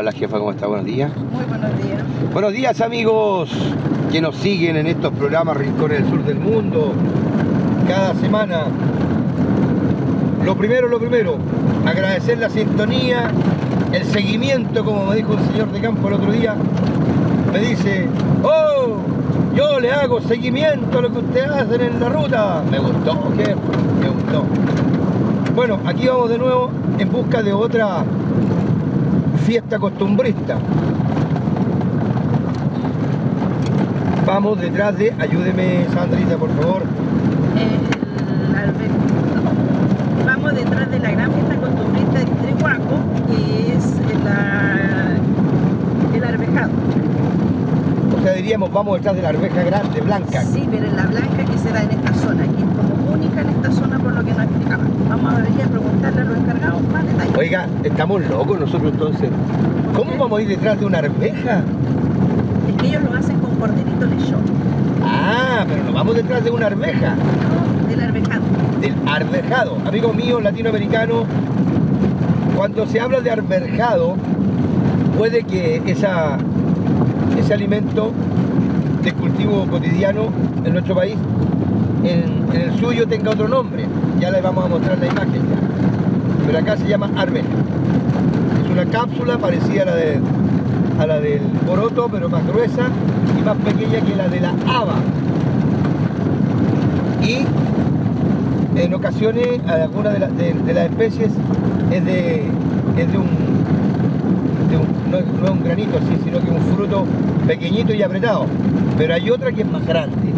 Hola, jefa, ¿cómo está? Buenos días. Muy buenos días. Buenos días amigos que nos siguen en estos programas Rincones del Sur del Mundo cada semana. Lo primero, lo primero, agradecer la sintonía, el seguimiento, como me dijo el señor de campo el otro día. Me dice, oh, yo le hago seguimiento a lo que ustedes hacen en la ruta. Me gustó, jefe, me gustó. Bueno, aquí vamos de nuevo en busca de otra fiesta costumbrista. Vamos detrás de, ayúdeme Sandrita por favor, El Vamos detrás de la gran fiesta costumbrista de Trihuaco, que es la- el arvejado. o sea diríamos vamos detrás de la arveja grande, blanca. Sí, pero es la blanca que se da en esta zona, que es como única en esta zona por lo que nos explicaban. Vamos a ver y a preguntarle a los encargados más detalles. Oiga, estamos locos nosotros entonces. ¿Cómo vamos a ir detrás de una arveja? Es que ellos lo hacen con corderito lechón, Ah, pero nos vamos detrás de una arveja, ¿no? del arvejado. del arvejado. Amigo mío latinoamericano, cuando se habla de arvejado, puede que esa, ese alimento de cultivo cotidiano en nuestro país, en, el suyo tenga otro nombre. Ya les vamos a mostrar la imagen. Pero acá se llama arveja. Es una cápsula parecida a la, de, a la del poroto, pero más gruesa y más pequeña que la de la haba. Y en ocasiones alguna de, la- de- las especies es de, es de un, de un- no, es, no es un granito así, sino que un fruto pequeñito y apretado. Pero hay otra que es más grande.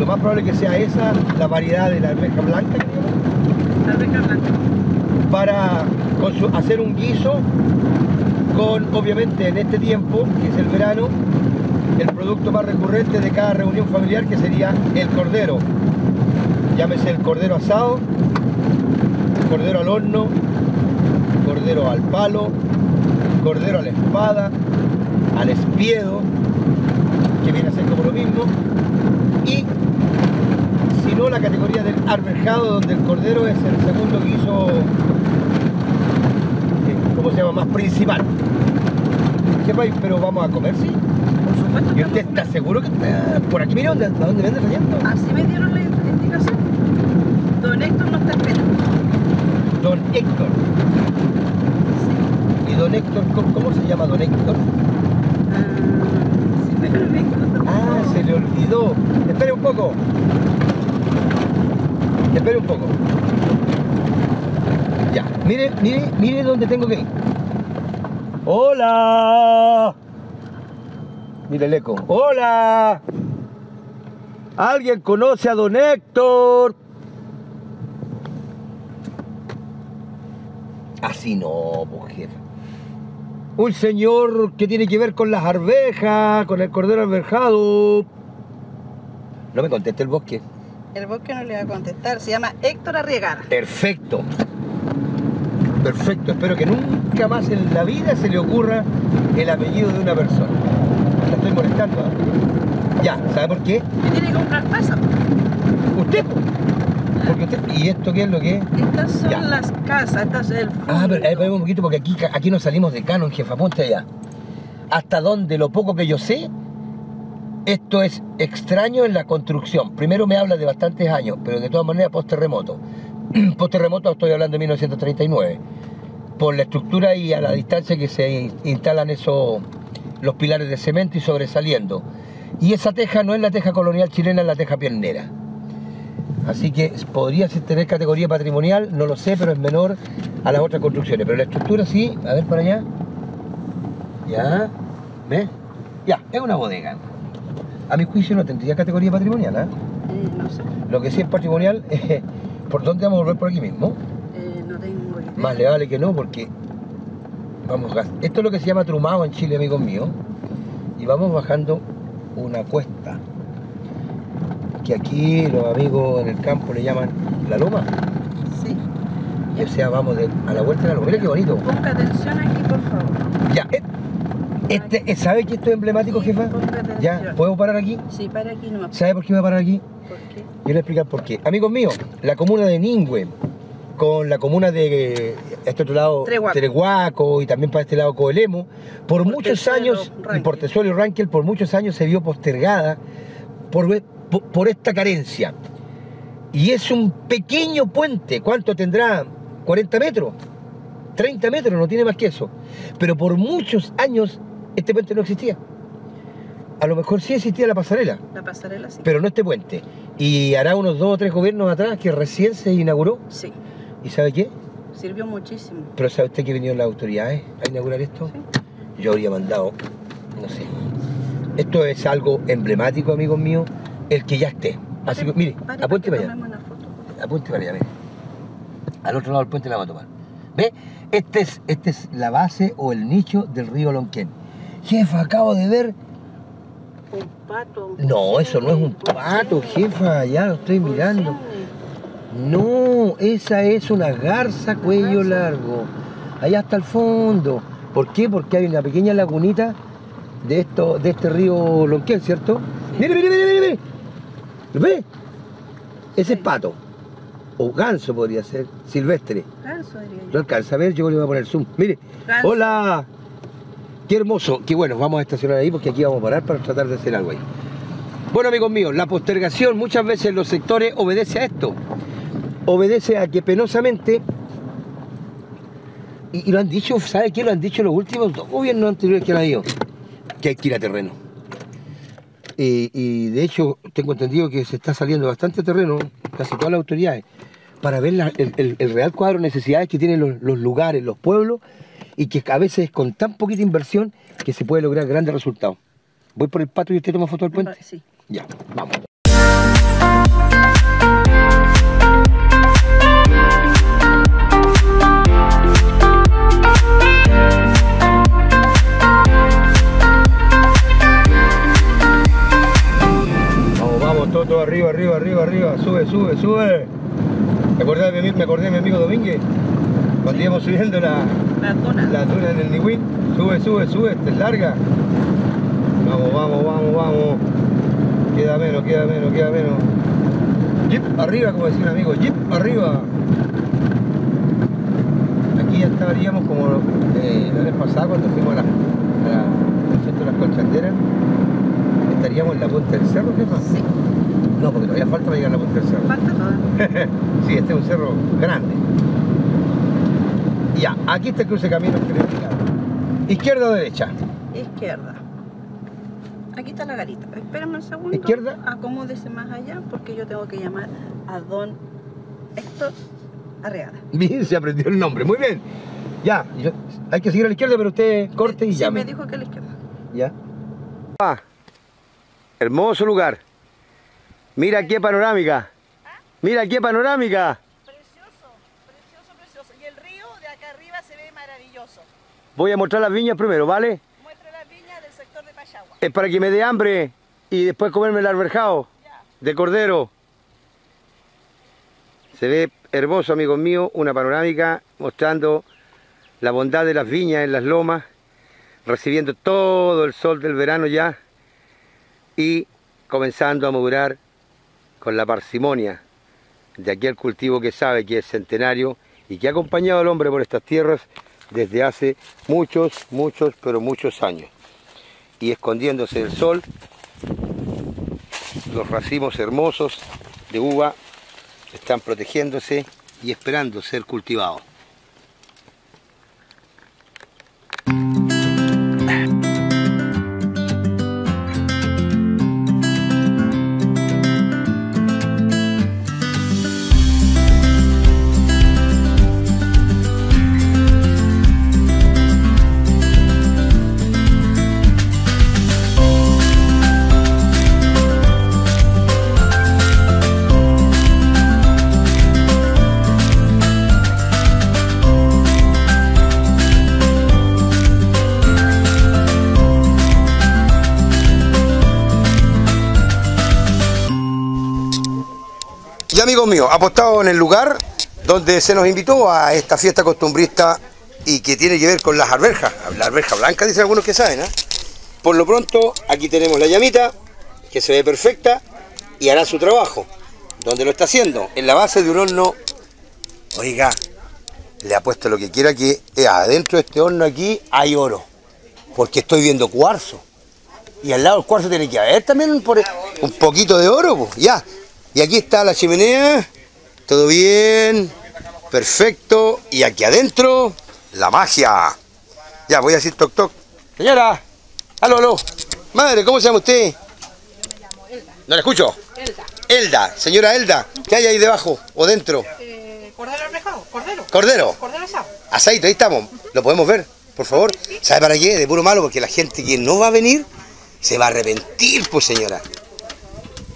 Lo más probable que sea esa, la variedad de la arveja blanca, La blanca. para hacer un guiso con, obviamente, en este tiempo, que es el verano, el producto más recurrente de cada reunión familiar, que sería el cordero. Llámese el cordero asado, cordero al horno, cordero al palo, cordero a la espada, al espiedo, que viene a ser como lo mismo, no la categoría del arvejado, donde el cordero es el segundo guiso, eh, ¿cómo se llama? Más principal. Jefa, pero vamos a comer, sí. Por supuesto ¿Y que usted está seguro que está por aquí? Mire, ¿dónde, ¿a dónde vende relleno? Así me dieron la indicación. Don Héctor nos está esperando. Don Héctor. ¿Y don Héctor, cómo, cómo se llama don Héctor? Ah, me. Ah, se le olvidó. Espere un poco. Espere un poco. Ya, mire, mire, mire dónde tengo que ir. ¡Hola! Mire el eco. ¡Hola! ¿Alguien conoce a don Héctor? Así no, mujer. Un señor que tiene que ver con las arvejas, con el cordero arvejado. No me conteste el bosque. El bosque no le va a contestar. Se llama Héctor Arriegara. Perfecto. Perfecto. Espero que nunca más en la vida se le ocurra el apellido de una persona. La estoy molestando. ¿eh? Ya, ¿sabe por qué? ¿Qué tiene que comprar pasa? Usted. po. Porque usted. ¿Y esto qué es lo que es? Estas son Ya. las casas. Estas es el Ah, pero ahí fondo. vemos un poquito porque aquí, aquí no salimos de canon, jefa. Ponte allá. Hasta donde lo poco que yo sé, esto es extraño en la construcción. Primero me habla de bastantes años, pero de todas maneras post-terremoto. post-terremoto estoy hablando de 1939. Por la estructura y a la distancia que se instalan esos los pilares de cemento y sobresaliendo. Y esa teja no es la teja colonial chilena, es la teja piernera. Así que podría tener categoría patrimonial, no lo sé, pero es menor a las otras construcciones. Pero la estructura sí, a ver para allá. Ya, ¿ves? Ya, es una bodega. A mi juicio no tendría categoría patrimonial. ¿ah? Eh, no sé, Lo que sí es patrimonial, eh, ¿por dónde vamos a volver por aquí mismo? eh, no tengo idea. Más le vale que no, porque vamos Esto es lo que se llama trumado en Chile, amigos míos. Y vamos bajando una cuesta. Que aquí los amigos en el campo le llaman la loma. Sí. O sea, vamos de- a la vuelta de la loma. Mira qué bonito. Ponga atención aquí, por favor. Ya, eh, este, ¿sabe que esto es emblemático, jefa? Ya, ¿puedo parar aquí? Sí, para aquí no. ¿Sabe por qué voy a parar aquí? ¿Por qué? Yo le voy a explicar por qué. Amigos míos, la comuna de Ningüe, con la comuna de este otro lado, Trehuaco. Trehuaco, y también para este lado Coelemo, por muchos años, y Rankel. Portezuelo y Rankel, por muchos años se vio postergada por, por, por esta carencia. Y es un pequeño puente, ¿cuánto tendrá? ¿40 metros? 30 metros, no tiene más que eso. Pero por muchos años este puente no existía. A lo mejor sí existía la pasarela, La pasarela sí. pero no este puente. Y hará unos dos o tres gobiernos atrás que recién se inauguró. Sí, ¿Y sabe qué? sirvió muchísimo. Pero ¿sabe usted que vinieron las autoridades a inaugurar esto? Sí. Yo habría mandado, no sé. Esto es algo emblemático, amigos míos, el que ya esté. Así que, mire, apunte para allá. tomemos una foto. Apunte para allá, mire. Al otro lado del puente la vamos a tomar. ¿Ve? Este es, este es la base o el nicho del río Lonquén. Jefa, acabo de ver. Un pato. No, eso no es un ¿Por pato, jefa, ya lo estoy ¿Por mirando. No, esa es una garza cuello largo. Allá hasta el fondo. ¿Por qué? Porque hay una pequeña lagunita de esto, de este río Lonquén, ¿cierto? Mire, mire, mire, mire, mire. ¿Lo ve? Ese es pato. O ganso podría ser, silvestre. Ganso, diría ¿Lo yo. alcanza a ver? Yo le voy a poner zoom. Mire. Ganso. Hola. Qué hermoso. Qué bueno, vamos a estacionar ahí porque aquí vamos a parar para tratar de hacer algo ahí. Bueno, amigos míos, la postergación muchas veces en los sectores obedece a esto. Obedece a que penosamente, y, lo han dicho, ¿sabe qué? Lo han dicho los últimos dos gobiernos anteriores que han habido, que hay que ir a terreno. Y, de hecho, tengo entendido que se está saliendo bastante terreno, casi todas las autoridades, para ver el, real cuadro de necesidades que tienen los lugares, los pueblos, y que a veces con tan poquita inversión que se puede lograr grandes resultados. Voy por el pato y usted toma foto del puente. Sí. Ya, vamos. Vamos, vamos, todo, todo arriba, arriba, arriba, arriba. Sube, sube, sube. ¿Me acordé de mi, me acordé de mi amigo Domínguez? Cuando íbamos subiendo la, La duna en el Niwin. Sube, sube, sube, esta es larga. Vamos, vamos, vamos, vamos. Queda menos, queda menos, queda menos. Jeep arriba, como decía un amigo, jeep arriba. Aquí ya estaríamos como eh, la vez pasada cuando fuimos a la, a la- las colchanderas. Estaríamos en la punta del cerro, jefa. Sí, No, porque todavía falta para llegar a la punta del cerro. falta toda. sí, este es un cerro grande. Ya, aquí está el cruce de caminos que le he explicado. ¿Izquierda o derecha? Izquierda. Aquí está la garita. Espérame un segundo. ¿Izquierda? Acomódese más allá porque yo tengo que llamar a don Héctor Arreada. Bien, se aprendió el nombre. Muy bien. Ya, yo- hay que seguir a la izquierda, pero usted corte y sí, llame. me dijo que a la izquierda. Ya. Ah, hermoso lugar. Mira qué panorámica. Mira qué panorámica. Precioso, precioso, precioso. Y el río de acá arriba se ve maravilloso. Voy a mostrar las viñas primero, ¿vale? Muestra las viñas del sector de Pachagua. Es para que me dé hambre y después comerme el alberjado de cordero. Se ve hermoso, amigos míos, una panorámica mostrando la bondad de las viñas en las lomas, recibiendo todo el sol del verano ya y comenzando a madurar con la parsimonia de aquel cultivo que sabe que es centenario y que ha acompañado al hombre por estas tierras desde hace muchos, muchos, pero muchos años y escondiéndose del sol, los racimos hermosos de uva están protegiéndose y esperando ser cultivados. Apostado en el lugar donde se nos invitó a esta fiesta costumbrista y que tiene que ver con las alberjas. La alberja blanca, dicen algunos que saben, ¿eh? Por lo pronto, aquí tenemos la llamita, que se ve perfecta y hará su trabajo. ¿Dónde lo está haciendo? En la base de un horno. Oiga, le ha puesto lo que quiera que eh, adentro de este horno aquí hay oro. Porque estoy viendo cuarzo. Y al lado del cuarzo tiene que haber también un, un poquito de oro, pues, ya. Y aquí está la chimenea, todo bien, perfecto. Y aquí adentro, la magia. Ya, voy a decir toc toc. Señora, aló, aló. Madre, ¿cómo se llama usted? No le escucho. Elda. Elda, señora Elda, ¿qué hay ahí debajo o dentro? Eh, cordero arrejado, cordero. Cordero, Cordero asado. aceite, ahí estamos. ¿Lo podemos ver, por favor? ¿Sabe para qué? De puro malo, porque la gente que no va a venir se va a arrepentir, pues señora.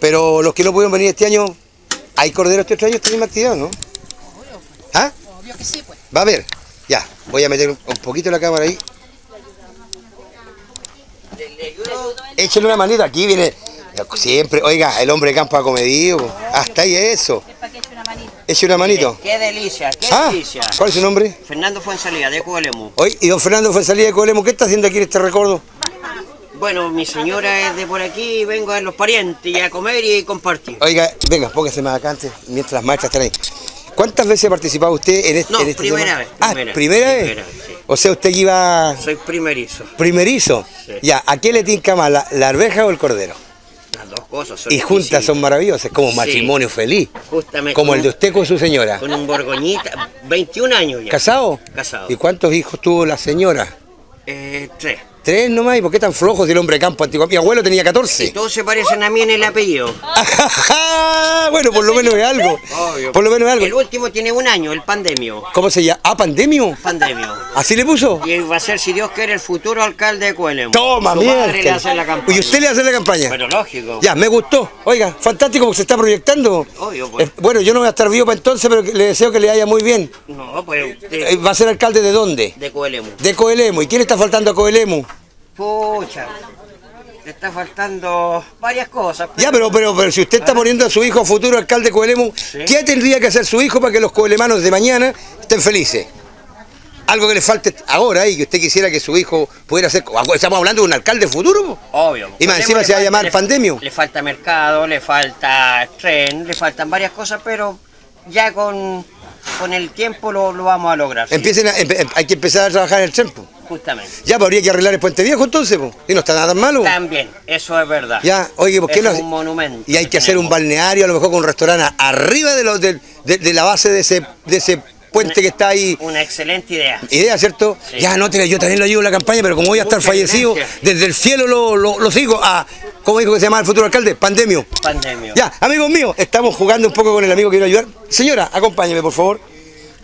Pero los que no pudieron venir este año, ¿hay cordero este otro año esta misma actividad, no? ¿Ah? Obvio que sí, pues. Va a ver. Ya, voy a meter un poquito la cámara ahí. Échale una manita, aquí viene. Siempre, oiga, el hombre de campo ha comedido. Hasta ahí eso. Eche una manito. Qué delicia, qué Ah, delicia. ¿cuál es su nombre? Fernando Fuensalida, de Coelemu. Hoy, y don Fernando fue salida de Colemo. ¿Qué está haciendo aquí en este recuerdo? Bueno, mi señora es de por aquí vengo a ver los parientes y a comer y compartir. Oiga, venga, póngase más acá antes, mientras las marchas están ahí. ¿Cuántas veces ha participado usted en este, No, en este primera tema? vez, Ah, primera, ¿primera vez? primera vez, sí. O sea, usted que iba Soy primerizo. primerizo. Sí. Ya, ¿a qué le tinca más, la, la arveja o el cordero? Las dos cosas son Y juntas difíciles. son maravillosas, como un Sí. matrimonio feliz. Justamente. Como el de usted con su señora. Con un borgoñita, 21 años ya. ¿Casado? Casado. ¿Y cuántos hijos tuvo la señora? Eh, tres. Tres nomás, ¿y por qué tan flojos si el hombre campo antiguo? Mi abuelo tenía 14. Todos se parecen a mí en el apellido. bueno, por lo menos es algo. Obvio. Por lo menos es El algo. último tiene un año, el pandemio. ¿Cómo se llama? ¿Ah, pandemio? Pandemio. ¿Así le puso? Y va a ser, si Dios quiere, el futuro alcalde de Coelemu. Toma, mierda. le hace la campaña. ¿Y usted le hace la campaña? Pero lógico. Ya, me gustó. Oiga, fantástico porque se está proyectando. Obvio, pues. Eh, bueno, yo no voy a estar vivo para entonces, pero le deseo que le vaya muy bien. No, pues usted Eh, ¿Va a ser alcalde de dónde? de Coelemu. De Coelemu. ¿Y quién está faltando a Coelemu? Pucha, le está faltando varias cosas. Ya, pero, pero, pero si usted está poniendo a su hijo futuro alcalde de Coelemu, ¿qué tendría que hacer su hijo para que los coelemanos de mañana estén felices? Algo que le falte ahora y que usted quisiera que su hijo pudiera ser. Estamos hablando de un alcalde futuro. Obvio. Y más encima se va a llamar le- pandemio. Le falta mercado, le falta tren, le faltan varias cosas, pero ya con, con el tiempo lo, lo vamos a lograr. sí, Empiecen a- empe- hay que empezar a trabajar en el tren. Justamente. Ya, pues habría que arreglar el puente viejo entonces, po. y no está nada tan malo. También, eso es verdad. Ya, oye, ¿por qué Eso no? es un monumento. Y hay que hacer un balneario, a lo mejor con un restaurante arriba de, los, de, de- de la base de ese, de ese puente que está ahí. Una excelente idea. Idea, ¿cierto? Sí. Ya, no, yo también lo ayudo en la campaña, pero como voy a estar fallecido, gracias. desde el cielo lo, lo, lo sigo a, ¿cómo dijo que se llama el futuro alcalde? Pandemio. Pandemia. Ya, amigos míos, estamos jugando un poco con el amigo que quiero ayudar. Señora, acompáñeme, por favor.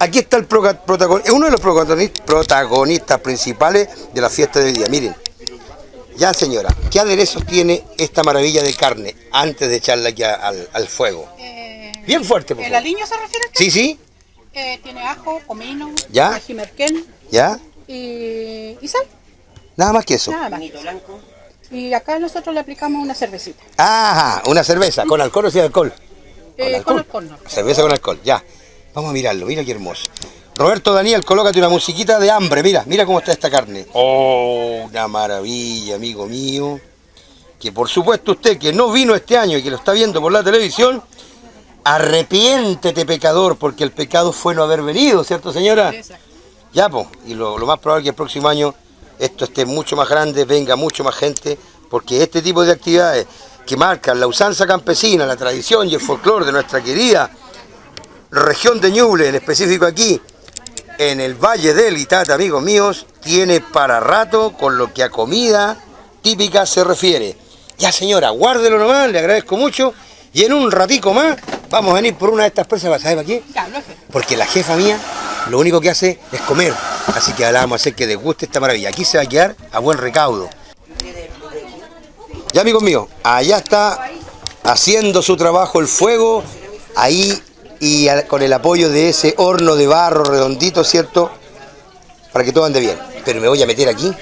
Aquí está el protagonista, uno de los protagonistas, principales de la fiesta de hoy día. Miren. Ya, señora, ¿qué aderezos tiene esta maravilla de carne antes de echarla aquí a- al, al fuego? Eh, Bien fuerte, por ¿El favor. aliño se refiere? usted? Sí, sí, Eh, tiene ajo, comino, ¿Ya? ají merquén ya. y, y sal, Nada más que eso. nada más. Blanco. Y acá nosotros le aplicamos una cervecita. Ajá, una cerveza, con alcohol o sin alcohol. Eh, con alcohol, no. Cerveza con alcohol, ya. Vamos a mirarlo, mira qué hermoso. Roberto Daniel, colócate una musiquita de hambre, mira, mira cómo está esta carne. Oh, una maravilla, amigo mío. Que por supuesto usted que no vino este año y que lo está viendo por la televisión, arrepiéntete pecador, porque el pecado fue no haber venido, ¿cierto señora? Exacto. Ya, pues, y lo, lo más probable es que el próximo año esto esté mucho más grande, venga mucho más gente, porque este tipo de actividades que marcan la usanza campesina, la tradición y el folclore de nuestra querida región de Ñuble, en específico aquí, en el Valle del Itata, amigos míos, tiene para rato con lo que a comida típica se refiere. Ya señora, guárdelo nomás, le agradezco mucho, y en un ratico más vamos a venir por una de estas presas, ¿sabe para qué? Porque la jefa mía lo único que hace es comer. Así que ahora vamos a hacer que les guste esta maravilla. Aquí se va a quedar a buen recaudo. Ya amigos míos, allá está haciendo su trabajo el fuego, ahí y con el apoyo de ese horno de barro redondito, ¿cierto? Para que todo ande bien. Pero me voy a meter aquí.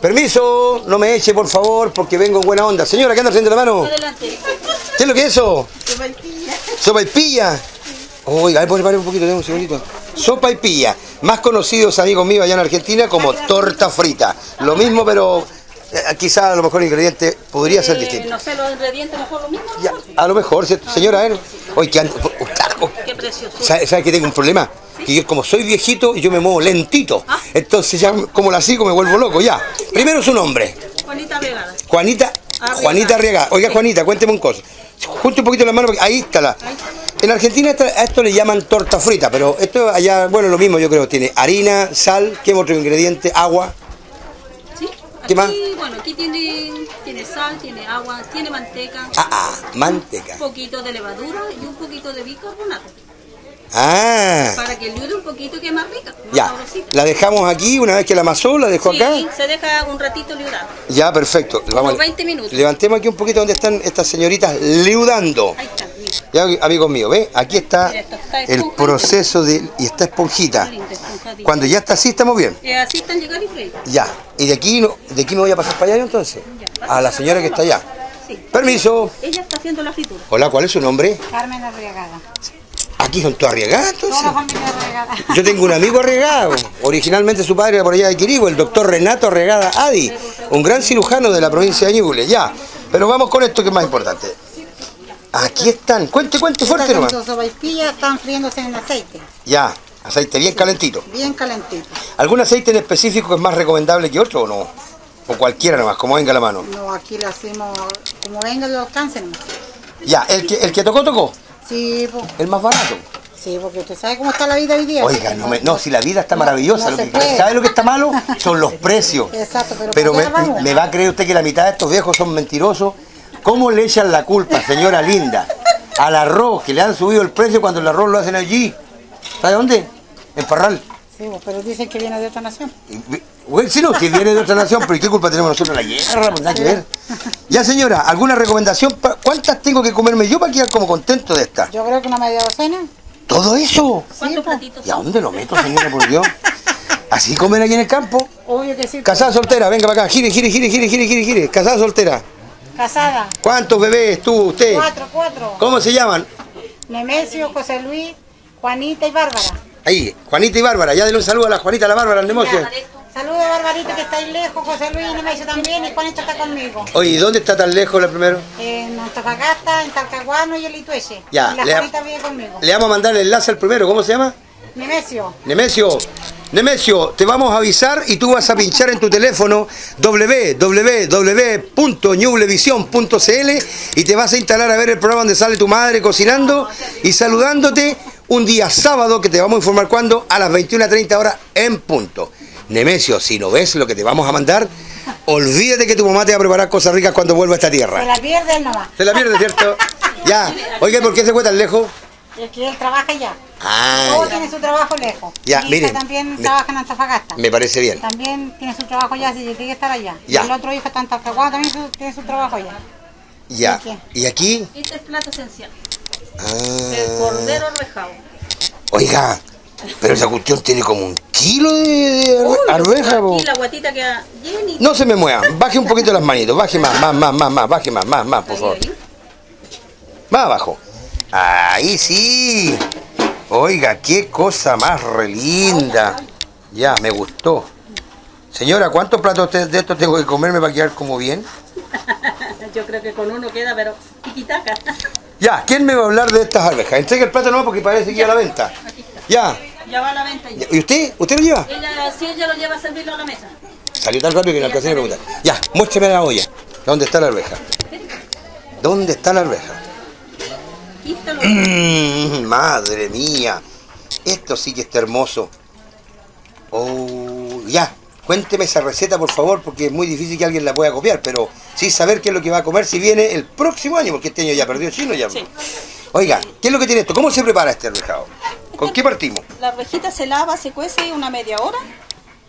Permiso, no me eche por favor, porque vengo en buena onda. Señora, ¿qué anda haciendo la mano? Adelante. ¿Qué es lo que es eso? Tu mantilla. Sopa y pilla. Oiga, a ver, pare un poquito, dame un segundito. Sopa y pilla, más conocidos amigos míos allá en Argentina como torta frita. Lo mismo, pero eh, quizá a lo mejor el ingrediente podría ser Eh, distinto. no sé, los ingredientes mejor lo mismo. ¿no? Ya, a lo mejor, ¿cierto? señora, ¿eh? Oye, que ando- claro. Qué precioso. ¿Sabe, sabe que tengo un problema? Que yo como soy viejito, yo me muevo lentito. Entonces ya como la sigo me vuelvo loco, ya. Primero su nombre. Juanita Vegada. Juanita. Juanita Arriaga. Oiga, Sí. Juanita, cuénteme un cosa. Junte un poquito la mano, porque ahí está la. En Argentina a esto le llaman torta frita, pero esto allá, bueno, lo mismo yo creo. Tiene harina, sal, ¿qué otro ingrediente? Agua. ¿Qué más? Aquí, bueno, aquí tiene, tiene sal, tiene agua, tiene manteca, Ah, ah, manteca. un poquito de levadura y un poquito de bicarbonato. Ah, Para que ayude un poquito y que es más rica, más ya. sabrosita. La dejamos aquí, una vez que la amasó, la dejo Sí, acá. se deja un ratito liudado. Ya, perfecto. Como 20 minutos. Levantemos aquí un poquito donde están estas señoritas liudando. Ahí está, mira. Ya, amigos míos, ¿ve? Aquí está el proceso de... Y está esponjita. Cuando ya está así, estamos bien. Eh, así están llegar y. Ya. Y de aquí, no, de aquí me voy a pasar para allá entonces. Ya. A la señora que está allá. Sí. Permiso. Ella está haciendo la fritura. Hola, ¿cuál es su nombre? Carmen Arriagada. Aquí son todos arriesgados Toda entonces. la familia Arriagada. Yo tengo un amigo arriesgado. Originalmente su padre era por allá de Quirigo, el doctor Renato Arregada Adi. Un gran cirujano de la provincia de Ñuble. Ya. Pero vamos con esto que es más importante. Aquí están. Cuente, cuente fuerte nomás. Estas sopaipillas están friéndose en aceite, Ya. Aceite bien calentito. bien calentito. ¿Algún aceite en específico que es más recomendable que otro o no? O cualquiera nomás, como venga la mano. No, aquí lo hacemos como venga el alcance. ¿no? Ya, el que, el que tocó, tocó. Sí, pues, El más barato. sí, porque usted sabe cómo está la vida hoy día. Oiga, no, me- no, si la vida está maravillosa. no lo que-. ¿Sabe lo que está malo? Son los precios. Exacto, pero, Pero me va a creer usted que la mitad de estos viejos son mentirosos. ¿Cómo le echan la culpa, señora linda, al arroz, que le han subido el precio cuando el arroz lo hacen allí? ¿Sabe dónde? En Parral. Sí, pues, pero dicen que viene de otra nación. Güey, si no, si viene de otra nación, pero ¿y qué culpa tenemos nosotros la guerra? Pues nada que ver. Ya, señora, ¿alguna recomendación? ¿Cuántas tengo que comerme yo para quedar como contento de esta? Yo creo que una media docena. ¿Todo eso? ¿Cuántos pues. platitos ¿Y a dónde lo meto, señora, por Dios? ¿Así comer aquí en el campo? Obvio que sí. Casada soltera, venga para acá, gire, gire, gire, gire, gire, gire, gire. Casada soltera. Casada. ¿Cuántos bebés tú, usted? Cuatro, cuatro. ¿Cómo se llaman? Nemesio, José Luis, Juanita y Bárbara. Ahí, Juanita y Bárbara. Ya denle un saludo a la Juanita, a la Bárbara, al negocio. Saludos a Barbarita que está ahí lejos, José Luis y Nemesio también, y Juanita está conmigo. Oye, ¿y dónde está tan lejos la primero? En Antofagasta, en Talcahuano y el Itueche. Ya, Y la le- Juanita vive conmigo. Le vamos a mandar el enlace al primero, ¿cómo se llama? Nemesio. Nemesio, Nemesio, te vamos a avisar y tú vas a pinchar en tu teléfono www.ñublevision.cl y te vas a instalar a ver el programa donde sale tu madre cocinando y saludándote un día sábado que te vamos a informar cuándo a las 21.30 horas en punto. Nemesio, si no ves lo que te vamos a mandar, olvídate que tu mamá te va a preparar cosas ricas cuando vuelva a esta Se tierra. la pierde nomás. Se la pierde, ¿cierto? Ya. Oiga, ¿por qué se fue tan lejos? Es que él trabaja allá. Ah, Todos ya. tienen su trabajo lejos. Ya, Mi hija miren, también me- trabaja en Antofagasta. me parece bien. También tiene su trabajo allá, así que tiene que estar allá. Ya. Y el otro hijo está en Talcahuano, también su- tiene su trabajo allá. Ya. ¿Y aquí? Este es plato esencial. Ah. El cordero rejado. Oiga, pero esa cuestión tiene como un kilo de, de arve- arveja. po. Y la guatita queda llenita. No se me mueva, baje un poquito las manitos, baje más, más, más, más, más, baje más, más, más, por Ahí, favor. ahí. Más abajo. Ahí sí. Oiga, qué cosa más re linda. Ya, me gustó. Señora, ¿cuántos platos de estos tengo que comerme para quedar como bien? Yo creo que con uno queda, pero tiquitaca. Ya, ¿quién me va a hablar de estas arvejas? Entrega el plato no porque parece que ya a la venta. Aquí está. Ya. Ya va a la venta ya. ¿Y usted? ¿Usted lo lleva? Ella, sí, ella lo lleva a servirlo a la mesa. Salió tan rápido que no alcancé a preguntar. Ya, muéstrame la olla. ¿Dónde está la arveja? ¿Dónde está la arveja? Mm, madre mía. Esto sí que está hermoso. Oh, ya. Cuénteme esa receta, por favor, porque es muy difícil que alguien la pueda copiar, pero sí saber qué es lo que va a comer si viene el próximo año, porque este año ya perdió chino ya. Sí. Oiga, ¿qué es lo que tiene esto? ¿Cómo se prepara este arvejado? ¿Con qué partimos? La arvejita se lava, se cuece una media hora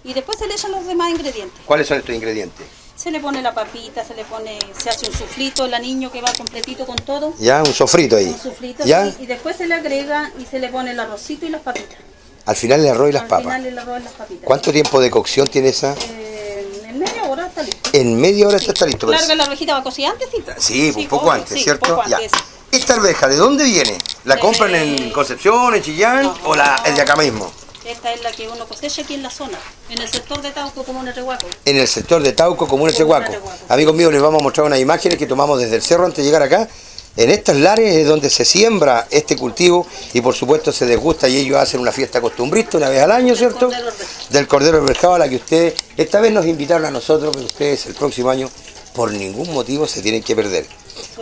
y después se le echan los demás ingredientes. ¿Cuáles son estos ingredientes? Se le pone la papita, se le pone, se hace un suflito, el niño que va completito con todo. Ya, un sofrito ahí. Un suflito Ya, sí, y después se le agrega y se le pone el arrocito y las papitas. al final el arroz y las Al papas. final el arroz y las papitas. ¿Cuánto tiempo de cocción tiene esa? Eh, en media hora está listo. En media hora está listo. Claro pues. que la arvejita va cocida antes, sí. Sí, un poco obvio, antes, ¿cierto? poco Ya. antes. ¿Esta arveja de dónde viene? ¿La compran en Concepción, en Chillán No. o la es de acá mismo? Esta es la que uno cosecha aquí en la zona, en el sector de Tauco, como un Rehuaco. En el sector de Tauco, Comuna. Comuna Chehuaco. Amigos míos, les vamos a mostrar unas imágenes que tomamos desde el cerro antes de llegar acá. En estas lares es donde se siembra este cultivo y por supuesto se desgusta y ellos hacen una fiesta costumbrista una vez al año, ¿cierto? Cordero. Del Cordero Albercado a la que ustedes esta vez nos invitaron a nosotros, pero ustedes el próximo año por ningún motivo se tienen que perder.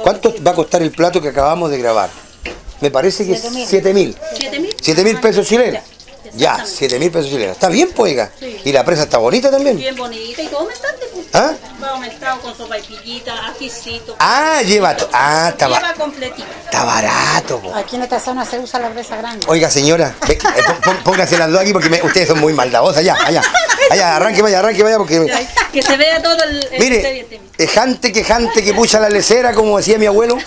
¿Cuánto va a costar el plato que acabamos de grabar? Me parece que es 7 mil. ¿Siete mil? 7 mil pesos chilenos. Ya, exactamente. 7 mil pesos chilenos. Está bien, pues, oiga. Sí. Y la presa está bonita también. Bien bonita y todo aumentante. Pues. ¿Ah? Va aumentado con sopa y pillita, ajicito. Ah, lleva. Ah, está, Lleva completito. está barato. po. Aquí en esta zona se usa la presa grande. Oiga, señora, ve- eh, póngase las dos aquí porque me- ustedes son muy maldadosas. Allá, allá. Allá, arranque, vaya, arranque, vaya porque. Que se vea todo el... el Mire, expediente. quejante, quejante que pucha la lecera, como decía mi abuelo.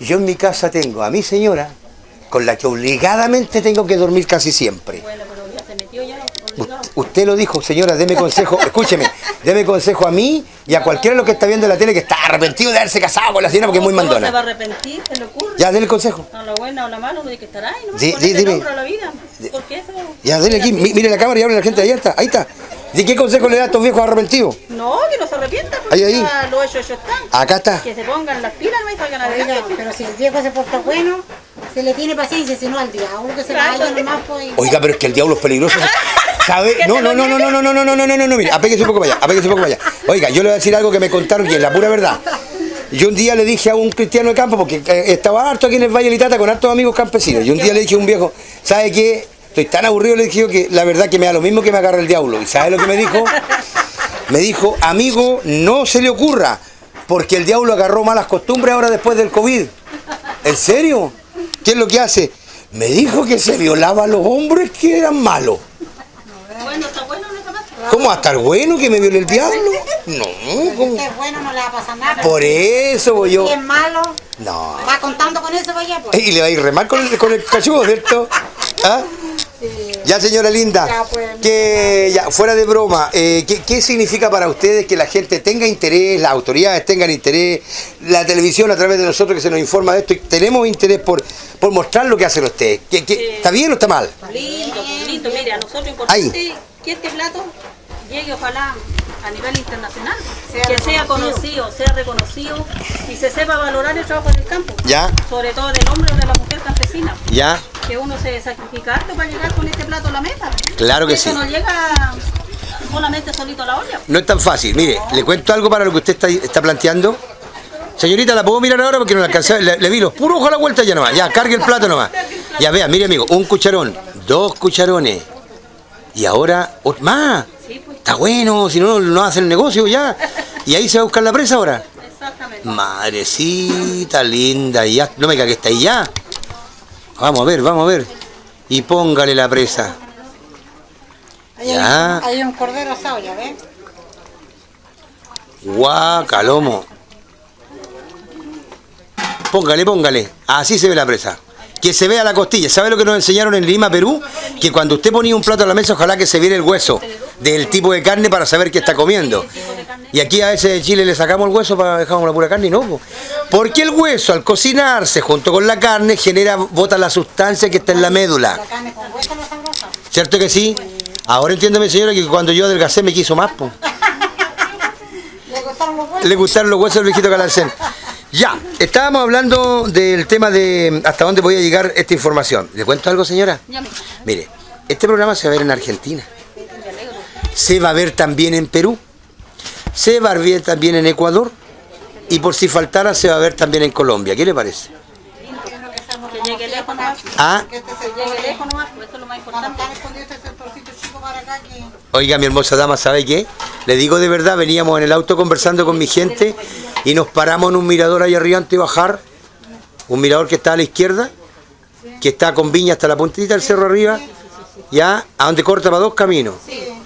Yo en mi casa tengo a mi señora, con la que obligadamente tengo que dormir casi siempre. Bueno, pero ya se metió ya. U- obligado. Usted lo dijo, señora, deme consejo, escúcheme, deme consejo a mí y a cualquiera de los que está viendo la tele que está arrepentido de haberse casado con la señora porque es muy ¿Cómo se va a mandona. arrepentir? ¿Se le ocurre? Ya, dele consejo. A la buena o la mala, tiene que estar ahí, ¿no? Ese dime. la vida. Porque eso... Ya, dele aquí, mi- mire la cámara y hable la gente, ahí está, ahí está. ¿De qué consejo le da a estos viejos arrepentidos? No, que no se arrepientan. Ahí, ahí. ya Lo hecho, hecho están. Acá está. Que se pongan las pilas ¿no? y salgan Oiga, pero si el viejo se porta bueno, se le tiene paciencia, si no al diablo que se Claro. vaya nomás pues. Oiga, pero es que el diablo es peligroso. ¿Sabe? No, no, no, no, no, no, no, no, no, no, no, no, no, mire, apéguese un poco para allá, apéguese un poco para allá. Oiga, yo le voy a decir algo que me contaron y es la pura verdad. Yo un día le dije a un cristiano de campo, porque eh, estaba harto aquí en el Valle de Litata con hartos amigos campesinos, y un día le dije a un viejo, ¿sabe qué? Estoy tan aburrido, le dije que la verdad que me da lo mismo que me agarra el diablo. ¿Y sabe lo que me dijo? Me dijo, amigo, no se le ocurra, porque el diablo agarró malas costumbres ahora después del COVID. ¿En serio? ¿Qué es lo que hace? Me dijo que se violaba a los hombres que eran malos. Bueno, está bueno, no está mal. ¿Cómo va a estar bueno que me viole el diablo? No, ¿cómo? es bueno no le va a pasar nada. Por eso voy yo. Si es malo, No. va contando con eso vaya pues. Y le va a ir re mal con el, con el cachudo, ¿cierto? ¿Ah? Ya, señora linda, Ya, pues. que ya, fuera de broma, eh, ¿qué, qué significa para ustedes que la gente tenga interés, las autoridades tengan interés, la televisión a través de nosotros que se nos informa de esto, y tenemos interés por, por mostrar lo que hacen ustedes? ¿Qué, qué- ¿Está bien o está mal? Lindo, pues, lindo. Mire, a nosotros importante que este plato llegue ojalá a nivel internacional, Sea que sea conocido, sea reconocido y se sepa valorar el trabajo del campo. Ya, Sobre todo del hombre o de la mujer campesina. ya, Que uno se sacrifica harto para llegar con este plato a la mesa. Claro que Eso sí. no llega solamente solito a la olla. no es tan fácil. Mire, le cuento algo para lo que usted está, está planteando. Señorita, ¿la puedo mirar ahora? Porque no la alcancé. Le, le vi los puros ojos a la vuelta ya nomás. Ya, cargue el plato nomás. Ya, vea, mire amigo, un cucharón, dos cucharones. Y ahora, más. Está bueno, si no, no hacen el negocio ya. Y ahí se va a buscar la presa ahora. exactamente. Madrecita linda, ya. No me que está ahí ya. Vamos a ver, vamos a ver. Y póngale la presa. Ahí Ya. hay, hay un cordero asado, ya ves. Guacalomo. Póngale, póngale. Así se ve la presa. Que se vea la costilla. ¿Sabe lo que nos enseñaron en Lima, Perú? Que cuando usted ponía un plato a la mesa, ojalá que se viera el hueso del tipo de carne para saber qué está comiendo. Y aquí a ese de Chile le sacamos el hueso para dejamos la pura carne y no. po. Porque el hueso al cocinarse junto con la carne genera, bota la sustancia que está en la médula. ¿Cierto que sí? Ahora entiéndeme señora que cuando yo adelgacé me quiso más. po. Le gustaron los huesos. le gustaron los huesos del viejito Calarcén. Ya, estábamos hablando del tema de hasta dónde podía llegar esta información. ¿Le cuento algo, señora? Ya Mire, este programa se va a ver en Argentina. Se va a ver también en Perú. Se va a ver también en Ecuador. Y por si faltara, se va a ver también en Colombia. ¿Qué le parece? Ah. Oiga, mi hermosa dama, ¿sabe qué? Le digo de verdad, veníamos en el auto conversando con mi gente y nos paramos en un mirador ahí arriba antes de bajar. Un mirador que está a la izquierda, que está con viña hasta la puntita del cerro arriba, ya, a donde corta para dos caminos.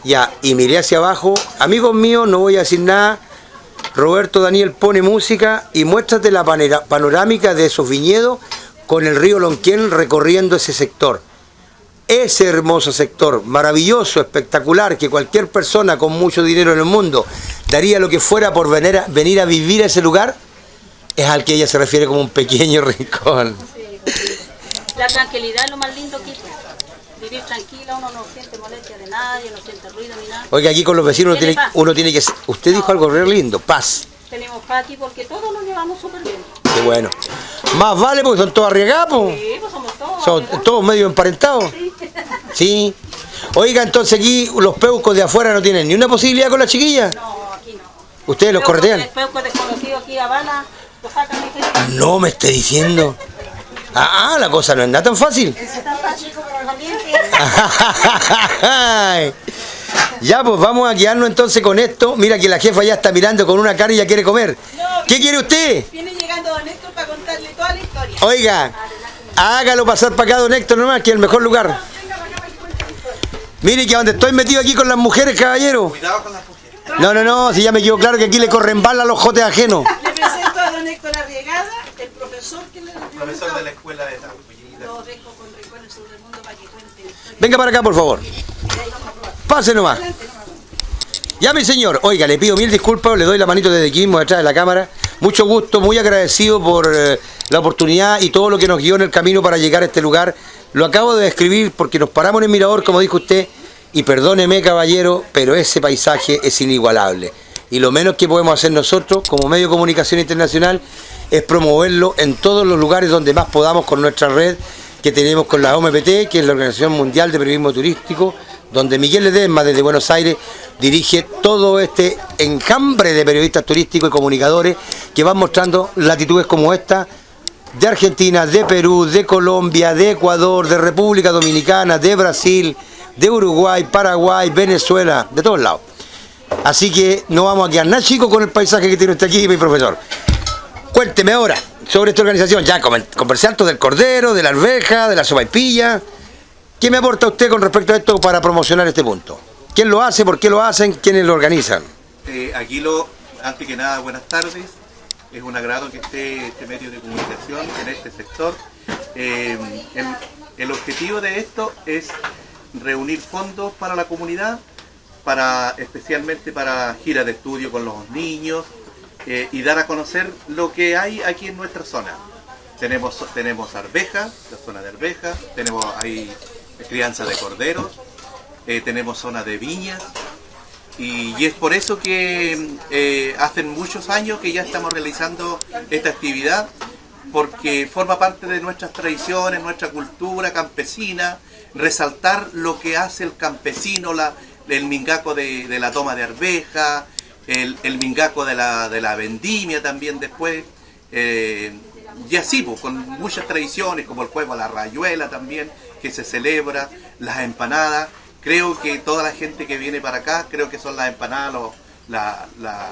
Ya, y miré hacia abajo. Amigos míos, no voy a decir nada. Roberto Daniel pone música y muéstrate la panorámica de esos viñedos con el río Lonquén recorriendo ese sector ese hermoso sector, maravilloso, espectacular, que cualquier persona con mucho dinero en el mundo daría lo que fuera por venir a, venir a vivir a ese lugar, Es al que ella se refiere como un pequeño rincón. La tranquilidad es lo más lindo aquí. Vivir tranquila, uno no siente molestia de nadie, no siente ruido ni nada. Oiga, aquí con los vecinos uno Tiene uno tiene que... Usted dijo algo re lindo, paz. Tenemos paz aquí porque todos nos llevamos súper bien. Qué bueno. Más vale porque son todos arriesgados. Sí, pues somos todos. Son ¿verdad? todos medio emparentados. Sí. Oiga, entonces aquí los peucos de afuera no tienen ni una posibilidad con la chiquilla. No, aquí no. Ustedes los corretean. El peuco desconocido aquí a lo sacan se- No me esté diciendo. Ah, ah, la cosa no es nada tan fácil. chico, pero valiente. Ya, pues vamos a quedarnos entonces con esto. Mira que la jefa ya está mirando con una cara y ya quiere comer. ¿Qué quiere usted? Viene llegando Don Héctor para contarle toda la historia. Oiga, hágalo pasar para acá, don Héctor, nomás, que es el mejor lugar. Mire que donde estoy metido aquí con las mujeres, caballero. Cuidado con las mujeres. No, no, no, si ya me quedó claro que aquí le corren bala a los jotes ajenos. Le presento a Don Héctor Arriegada, el profesor que le Profesor de la escuela de Tahuillita. Lo dejo con Recuerdos sobre el mundo para que cuente la historia. Venga para acá, por favor. Pase nomás. Ya, mi señor. Oiga, le pido mil disculpas, le doy la manito desde aquí mismo detrás de la cámara. Mucho gusto, muy agradecido por eh, la oportunidad y todo lo que nos guió en el camino para llegar a este lugar. Lo acabo de describir porque nos paramos en el mirador, como dijo usted, y perdóneme, caballero, pero ese paisaje es inigualable. Y lo menos que podemos hacer nosotros, como medio de comunicación internacional, es promoverlo en todos los lugares donde más podamos con nuestra red que tenemos con la OMPT, que es la Organización Mundial de Periodismo Turístico, donde Miguel Ledesma desde Buenos Aires dirige todo este enjambre de periodistas turísticos y comunicadores que van mostrando latitudes como esta de Argentina, de Perú, de Colombia, de Ecuador, de República Dominicana, de Brasil, de Uruguay, Paraguay, Venezuela, de todos lados. Así que no vamos a quedar nada chicos con el paisaje que tiene usted aquí, mi profesor. Cuénteme ahora sobre esta organización. Ya conversé harto del cordero, de la arveja, de la sopaipilla. ¿Qué me aporta usted con respecto a esto para promocionar este punto? ¿Quién lo hace? ¿Por qué lo hacen? ¿Quiénes lo organizan? Eh, aquí lo, antes que nada, buenas tardes. Es un agrado que esté este medio de comunicación en este sector. Eh, el, el objetivo de esto es reunir fondos para la comunidad, para especialmente para giras de estudio con los niños eh, y dar a conocer lo que hay aquí en nuestra zona. Tenemos, tenemos arvejas, la zona de arvejas, tenemos ahí crianza de corderos, eh, tenemos zona de viñas, y, y es por eso que eh, hace muchos años que ya estamos realizando esta actividad, porque forma parte de nuestras tradiciones, nuestra cultura campesina, resaltar lo que hace el campesino, la, el mingaco de, de la toma de arveja, el, el mingaco de la, de la vendimia también después, eh, y así, pues, con muchas tradiciones, como el juego a la rayuela también, que se celebra, las empanadas. Creo que toda la gente que viene para acá, creo que son las empanadas lo- la, la,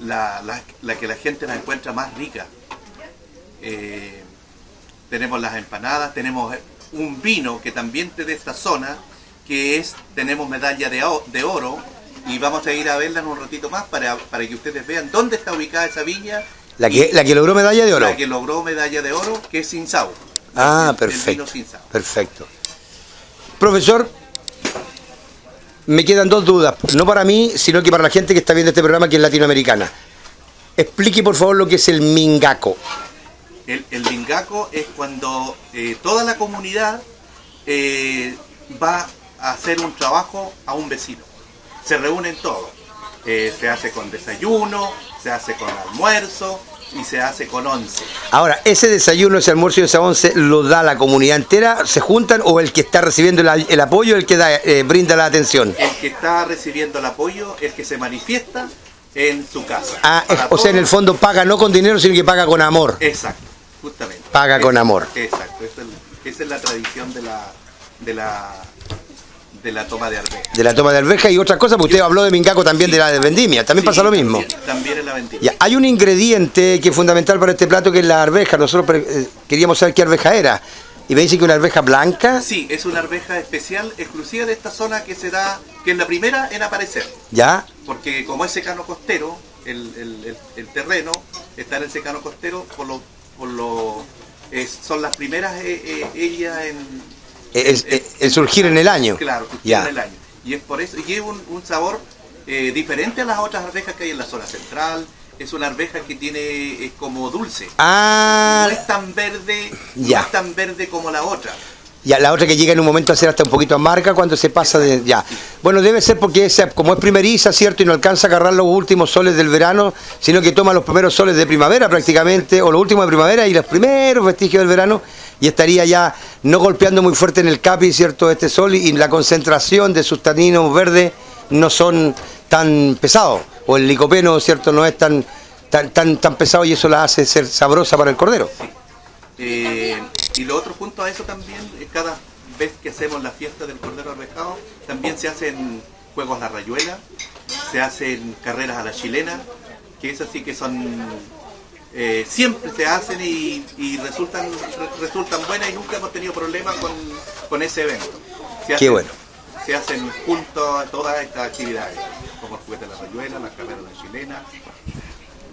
la, la- que la gente la encuentra más rica. Eh, tenemos las empanadas, tenemos un vino que también es de esta zona, que es, tenemos medalla de, de oro, y vamos a ir a verla en un ratito más para, para que ustedes vean dónde está ubicada esa viña. La que, la que logró medalla de oro. la que logró medalla de oro, que es Sinsau. Ah, El- el perfecto. vino. Perfecto. Profesor, me quedan dos dudas, no para mí, sino que para la gente que está viendo este programa que es latinoamericana. Explique por favor lo que es el mingaco. El, el bingaco es cuando eh, toda la comunidad eh, va a hacer un trabajo a un vecino. Se reúnen todos. Eh, se hace con desayuno, se hace con almuerzo y se hace con once. Ahora, ese desayuno, ese almuerzo y ese once lo da la comunidad entera, se juntan o el que está recibiendo el, el apoyo, el que da, eh, brinda la atención. El que está recibiendo el apoyo, el que se manifiesta en su casa. Ah, es- Para o sea, en el fondo paga no con dinero, sino que paga con amor. Exacto, justamente. Paga con amor. Exacto, esa es, esa es la tradición de la, de la, de la toma de arveja. De la toma de alveja y otra cosa, porque usted habló de mingaco también de la de vendimia, también Sí, pasa lo mismo. También, también en la vendimia. Ya, hay un ingrediente que es fundamental para este plato que es la arveja. Nosotros eh, queríamos saber qué arveja era. Y me dicen que una arveja blanca, Sí, es una arveja especial, exclusiva de esta zona que se da, que es la primera en aparecer. ¿ya? Porque como es secano costero, el, el- el- el terreno está en el secano costero, por lo, por lo es- son las primeras eh, eh, ellas en, Es- es- en surgir en el año. Claro, surgir Ya. en el año. Y es por eso, y lleva un, un sabor eh, diferente a las otras arvejas que hay en la zona central, es una arveja que tiene es como dulce. Ah, No es tan verde, no es tan verde como la otra. Ya la otra que llega en un momento a ser hasta un poquito amarga cuando se pasa de ya. Bueno, debe ser porque como es primeriza, cierto, y no alcanza a agarrar los últimos soles del verano, sino que toma los primeros soles de primavera prácticamente, o los últimos de primavera y los primeros vestigios del verano, y estaría ya no golpeando muy fuerte en el capi, cierto, este sol, y, y la concentración de sus taninos verdes no son tan pesados, o el licopeno, cierto, no es tan tan, tan, tan pesado y eso la hace ser sabrosa para el cordero. Eh, y lo otro junto a eso también, eh, cada vez que hacemos la fiesta del Cordero Arvejado, también se hacen juegos a la rayuela, se hacen carreras a la chilena, que esas sí que son, eh, siempre se hacen y, y resultan, re- resultan buenas y nunca hemos tenido problemas con, con ese evento. Se Qué hacen- bueno. Se hacen junto a todas estas actividades, como el juguete de la rayuela, la carrera de la chilena,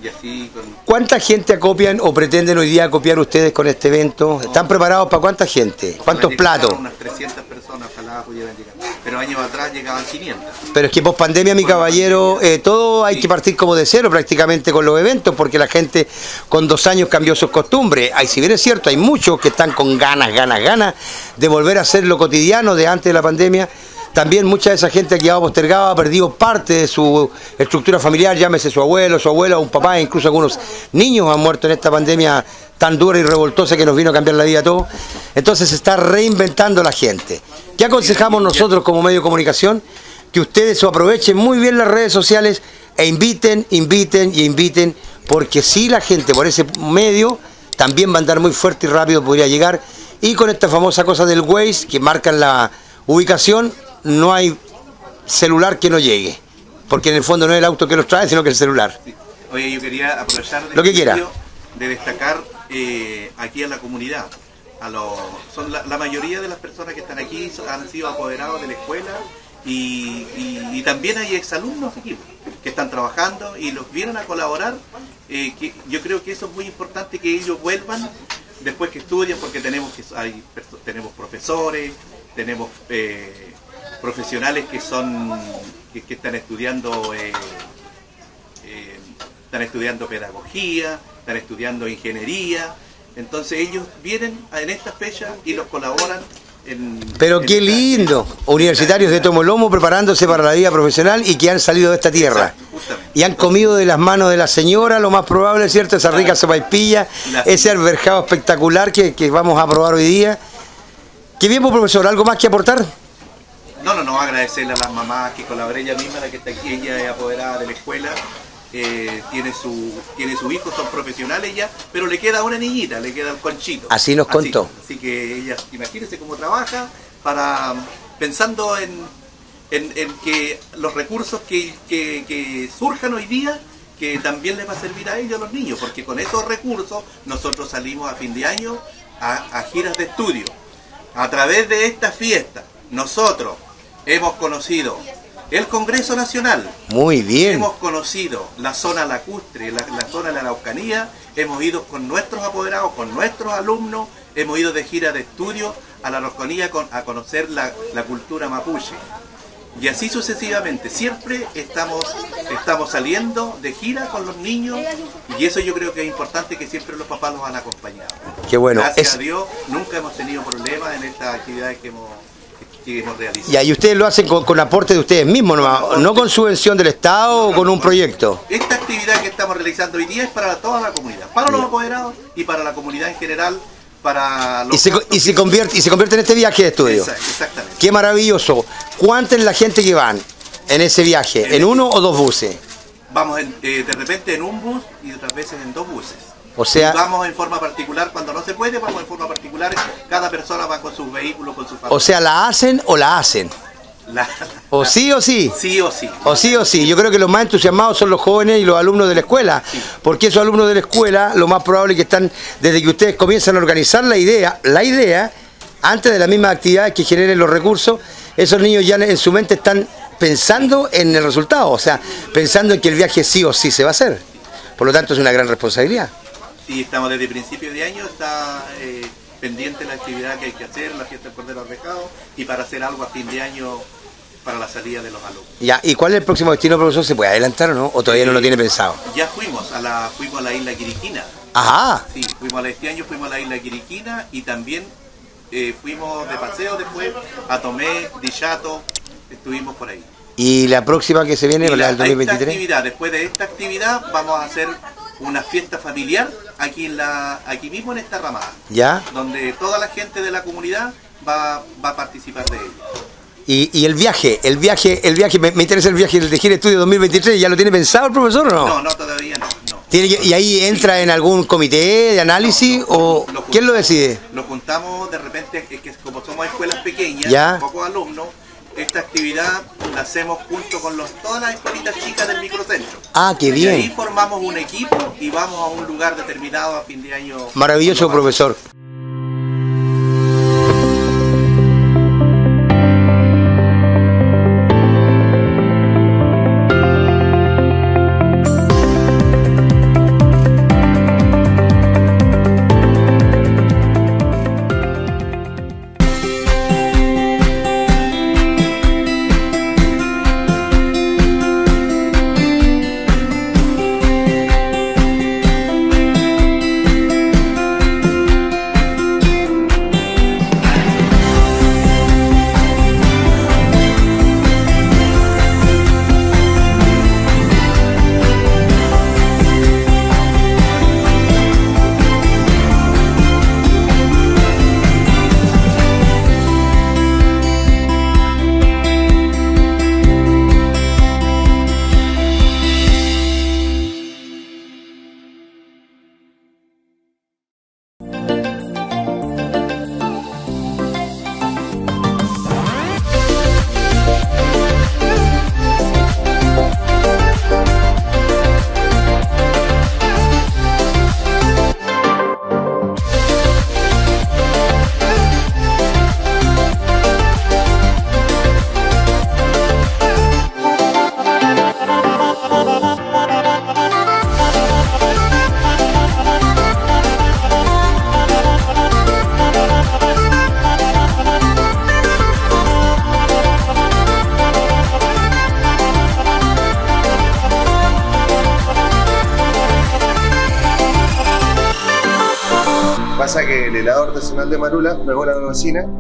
y así con ¿Cuánta gente acopian o pretenden hoy día acopiar ustedes con este evento? ¿Están preparados para cuánta gente? ¿Cuántos Ojalá platos? Unas 300 personas, ojalá pudieran llegar. Pero años atrás llegaban 500. Pero es que post pandemia, mi caballero, eh, todo hay que partir como de cero prácticamente con los eventos, porque la gente con dos años cambió sus costumbres. Ay, si bien es cierto, hay muchos que están con ganas, ganas, ganas de volver a hacer lo cotidiano de antes de la pandemia. También mucha de esa gente ha quedado postergada, ha perdido parte de su estructura familiar, llámese su abuelo, su abuela, un papá, incluso algunos niños han muerto en esta pandemia tan dura y revoltosa que nos vino a cambiar la vida a todos. Entonces se está reinventando la gente. ¿Qué aconsejamos nosotros como medio de comunicación? Que ustedes aprovechen muy bien las redes sociales e inviten, inviten y inviten, porque si la gente por ese medio también va a andar muy fuerte y rápido, podría llegar. Y con esta famosa cosa del Waze, que marcan la ubicación, no hay celular que no llegue. Porque en el fondo no es el auto que los trae, sino que el celular. Oye, yo quería aprovechar de Lo que este quiera. sitio de destacar eh, aquí a la comunidad. A los, son la, la mayoría de las personas que están aquí han sido apoderados de la escuela y, y- y también hay exalumnos aquí que están trabajando y los vienen a colaborar. eh, que yo creo que eso es muy importante que ellos vuelvan después que estudian porque tenemos que hay tenemos profesores, tenemos eh, profesionales que son que, que están estudiando eh, eh, están estudiando pedagogía, están estudiando ingeniería, entonces ellos vienen en esta fecha y los colaboran en... Pero en qué lindo. Universitarios de Tomolomo preparándose para la vida profesional y que han salido de esta tierra. Justamente. Y han comido de las manos de la señora, lo más probable, ¿cierto? Esa rica sopaipilla, La- ese alberjado espectacular que, que vamos a probar hoy día. Qué bien, pues, profesor. ¿Algo más que aportar? No, no, no, agradecerle a las mamás que colaboré ella misma, la que está aquí, ella es apoderada de la escuela, eh, tiene su tiene su hijo, son profesionales ya, pero le queda una niñita, le queda el conchito. Así nos contó. Así que ella, imagínense cómo trabaja para pensando en, en, en que los recursos que, que- que surjan hoy día que también les va a servir a ellos, a los niños, porque con esos recursos nosotros salimos a fin de año a, a giras de estudio. A través de esta fiesta, nosotros hemos conocido el Congreso Nacional, Muy bien. hemos conocido la zona lacustre, la, la zona de la Araucanía, hemos ido con nuestros apoderados, con nuestros alumnos, hemos ido de gira de estudio a la Araucanía con- a conocer la, la cultura mapuche. Y así sucesivamente, siempre estamos, estamos saliendo de gira con los niños y eso yo creo que es importante que siempre los papás los han acompañado. Qué bueno. Gracias Es- a Dios nunca hemos tenido problemas en estas actividades que hemos, que hemos realizado. y ahí ustedes lo hacen con, con aporte de ustedes mismos, nomás, no con subvención del Estado o con un proyecto. Esta actividad que estamos realizando hoy día es para toda la comunidad, para los apoderados y para la comunidad en general, para los Y se, y se convierte, y se convierte en este viaje de estudio. Exact- Exactamente. Qué maravilloso. ¿Cuánta es la gente que van en ese viaje? ¿En uno o dos buses? Vamos en- eh, de repente en un bus y otras veces en dos buses. O sea- vamos en forma particular cuando no se puede, vamos en forma particular. Cada persona va con sus vehículos, con su O familia. sea, ¿la hacen o la hacen? La- ¿O sí o sí? sí o sí. O sí o sí, yo creo que los más entusiasmados son los jóvenes y los alumnos de la escuela, porque esos alumnos de la escuela, lo más probable es que están, desde que ustedes comienzan a organizar la idea, la idea, antes de las mismas actividades que generen los recursos, esos niños ya en su mente están pensando en el resultado, o sea, pensando en que el viaje sí o sí se va a hacer. Por lo tanto, es una gran responsabilidad. Y estamos desde principio de año, está eh, pendiente la actividad que hay que hacer, la fiesta del Cordero Arrejado, y para hacer algo a fin de año para la salida de los alumnos. Ya, ¿y cuál es el próximo destino, profesor? ¿Se puede adelantar o no? ¿O todavía no lo tiene pensado? Ya fuimos a la, fuimos a la isla Quiriquina. Ajá. Sí, fuimos a este año fuimos a la isla Quiriquina y también eh, fuimos de paseo después a Tomé, Dichato, estuvimos por ahí. ¿Y la próxima que se viene, Y la la- del esta 2023? actividad, después de esta actividad, vamos a hacer una fiesta familiar aquí en la, aquí mismo en esta ramada, ¿Ya? donde toda la gente de la comunidad va, va a participar de ella. Y, y el viaje, el viaje, el viaje, me, me interesa el viaje del Tejer Estudio 2023, ¿ya lo tiene pensado el profesor o no? No, no, todavía no. no. ¿Tiene que- ¿Y ahí entra en algún comité de análisis o Lo quién lo decide? Lo juntamos de repente, es que como somos escuelas pequeñas, Ya. pocos alumnos, esta actividad la hacemos junto con los, todas las escuelitas chicas del microcentro. Ah, qué Y ahí bien. formamos un equipo y vamos a un lugar determinado a fin de año. Maravilloso, profesor. Mejor a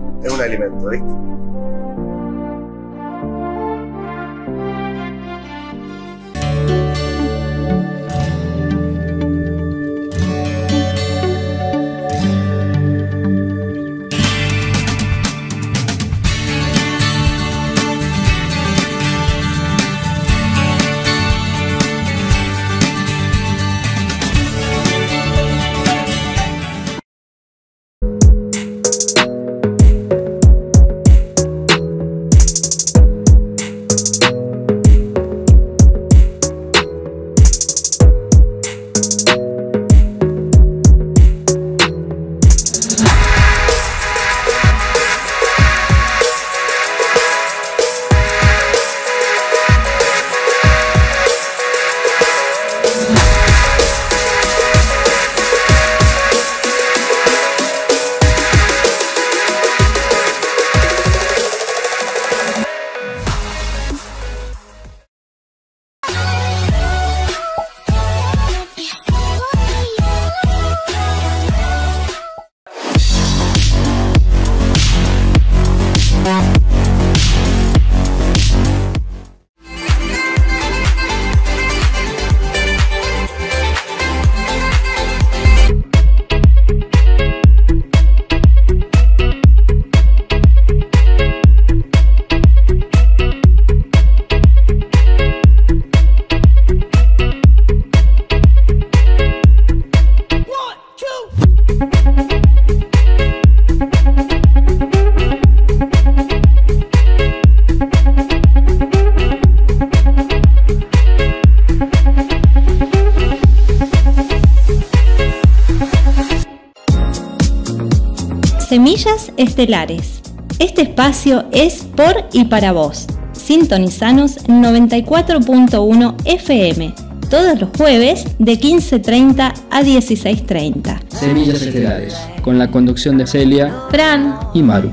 Estelares. Este espacio es por y para vos. Sintonizanos 94.1 FM. Todos los jueves de 15.30 a 16.30. Semillas Estelares, con la conducción de Celia Fran, y Maru.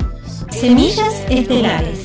Semillas Estelares.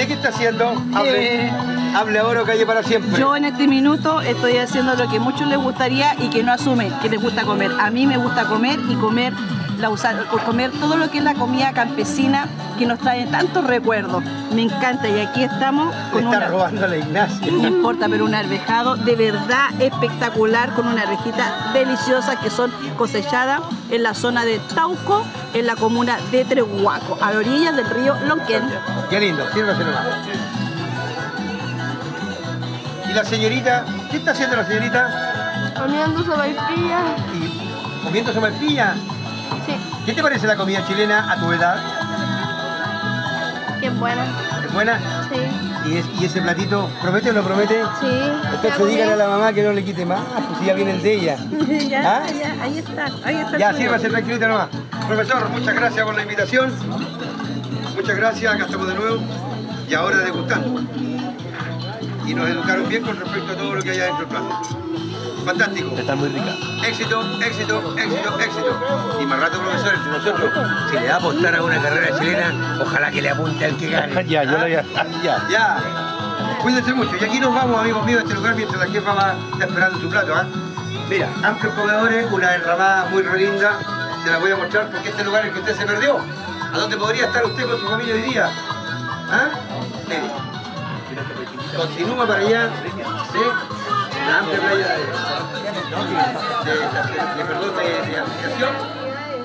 Usted qué está haciendo? Hable, Eh, hable ahora o calle para siempre. Yo en este minuto estoy haciendo lo que a muchos les gustaría y que no asumen, que les gusta comer. A mí me gusta comer y comer, la usar, comer todo lo que es la comida campesina que nos trae tantos recuerdos. Me encanta y aquí estamos con está una... robando la Ignacia. No importa, pero un arvejado de verdad espectacular con una arvejita deliciosa que son cosechadas en la zona de Tauco, en la comuna de Trehuaco, a la orilla del río Lonquén. Qué lindo, sírvase nomás. ¿Y la señorita? ¿Qué está haciendo la señorita? Comiendo sopaipillas. ¿Y comiendo sopaipilla? ¿Qué te parece la comida chilena a tu edad? qué buena. ¿Es buena? Sí. ¿Y, es- y ese platito promete o no promete? Sí. Entonces dígale a la mamá que no le quite más, pues si ya viene el de ella. ya, ¿Ah? ya, ahí está, ahí está. Ya, suyo. sírvase tranquilita nomás. Profesor, muchas gracias por la invitación. Muchas gracias, acá estamos de nuevo. Y ahora degustando. Y nos educaron bien con respecto a todo lo que hay adentro del plato. Fantástico. Está muy rica. Éxito, éxito, éxito, éxito. Y más rato, profesor, entre nosotros, si le va a apostar a una carrera chilena, ojalá que le apunte al que gane. Ya, yo ¿Ah? ya. Ya. Ya. Cuídense mucho. Y aquí nos vamos, amigos míos, de este lugar mientras la jefa va está esperando su plato. ¿ah? Mira, amplios comedores, una enramada muy re linda. Se la voy a mostrar porque este lugar es el que usted se perdió. ¿A dónde podría estar usted con su familia hoy día? ¿Ah? Mire. Continúa para allá. ¿Sí? Amplia playa de, de, perdón, de, aplicación.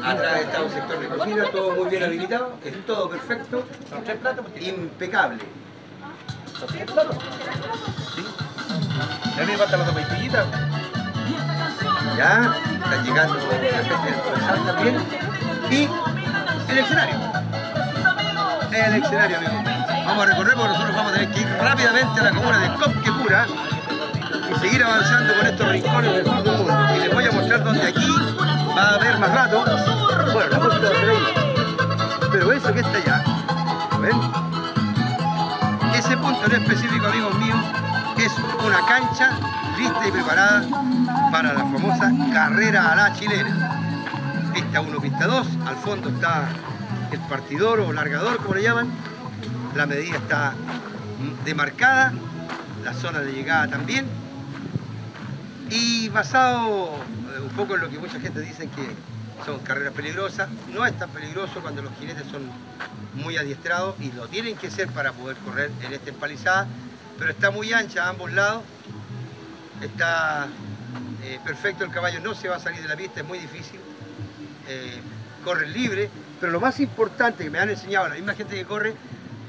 Atrás está un sector de cocina, todo muy bien habilitado, es todo perfecto, impecable. ¿Ya me falta la sopaipillita? Ya, está llegando la también. Y el escenario. El escenario, amigo. Vamos a recorrer porque nosotros vamos a tener que ir rápidamente a la comuna de Copquepura seguir avanzando con estos rincones del sur del mundo. Y les voy a mostrar donde aquí va a haber más rato. Bueno, la música va a ser ahí. Pero eso que está allá, ¿ven? Ese punto en específico, amigos míos, es una cancha lista y preparada para la famosa carrera a la chilena. Pista 1, pista 2, al fondo está el partidor o largador, como le llaman. La medida está demarcada, la zona de llegada también. Y basado eh, un poco en lo que mucha gente dice que son carreras peligrosas, no es tan peligroso cuando los jinetes son muy adiestrados y lo tienen que ser para poder correr en esta empalizada, pero está muy ancha a ambos lados, está eh, perfecto el caballo, no se va a salir de la pista, es muy difícil, eh, corre libre, pero lo más importante que me han enseñado la misma gente que corre,